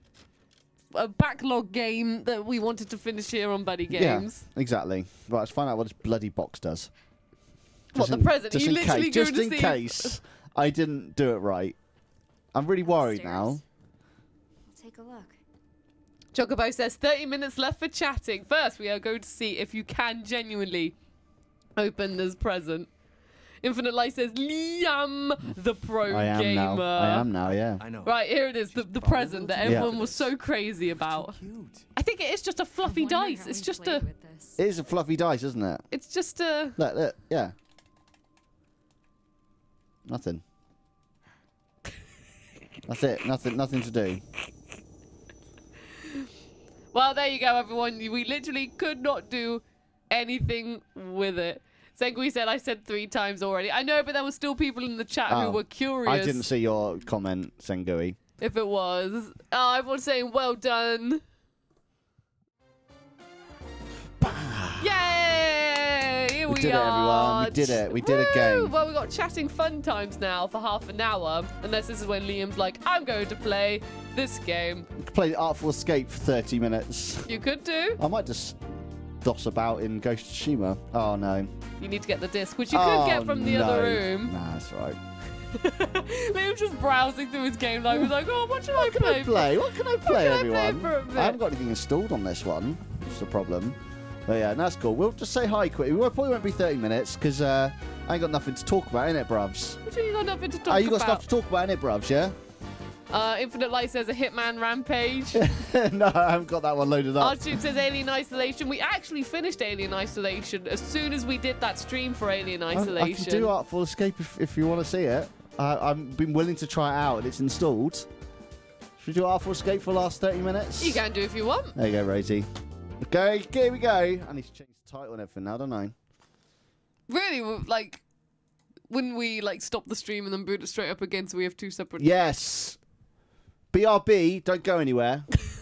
a backlog game that we wanted to finish here on Buddy Games. yeah, exactly. Right, let's find out what this bloody box does. What, Just the present? Just You in literally case, just in see- case I didn't do it right. I'm really worried now. Upstairs? I'll take a look. Chocobo says 30 minutes left for chatting. First, we are going to see if you can genuinely open this present. Infinite Light says Liam, the pro I am gamer. now. I am now. Yeah. I know. Right, here it is, the, the present that Yeah. everyone was so crazy about. Cute. I think it is just a fluffy dice. It's just a. It is a fluffy dice, isn't it? it's just a. Look, look, yeah. Nothing. That's it. Nothing. Nothing to do. Well, there you go, everyone. We literally could not do anything with it. Sengui said I said three times already. I know, but there were still people in the chat who Oh, were curious. I didn't see your comment, Sengui. if it was. Oh, everyone's saying well done. Yay! Here we, We did it, everyone. We did it. We did a Woo! game. Well, we got chatting fun times now for half an hour. Unless this is when Liam's like, I'm going to play this game. Played Artful Escape for 30 minutes. You could do. I might just doss about in Ghost of Tsushima. Oh no. You need to get the disc, which you could oh, get from the no. other room. Nah, that's right. Liam's just browsing through his game library. He's like, oh, what should I What can I play? play? What can I play, can I play everyone? a bit? I haven't got anything installed on this one, is the problem. But yeah, that's cool. We'll just say hi quickly. We probably won't be 30 minutes because uh, I ain't got nothing to talk about, innit, bruvs? What do you got nothing to talk about? Oh, you got about? stuff to talk about, innit, bruvs, yeah? Uh, Infinite Light says a Hitman Rampage. no, I haven't got that one loaded up. Archduke says Alien Isolation. We actually finished Alien Isolation as soon as we did that stream for Alien Isolation. I can do Artful Escape if, if you want to see it. I, I've been willing to try it out and it's installed. Should we do Artful Escape for the last 30 minutes? You can do if you want. There you go, Rosie. Okay, here we go. I need to change the title and everything now, don't I? Really, like, wouldn't we like stop the stream and then boot it straight up again so we have two separate? Yes. BRB, don't go anywhere.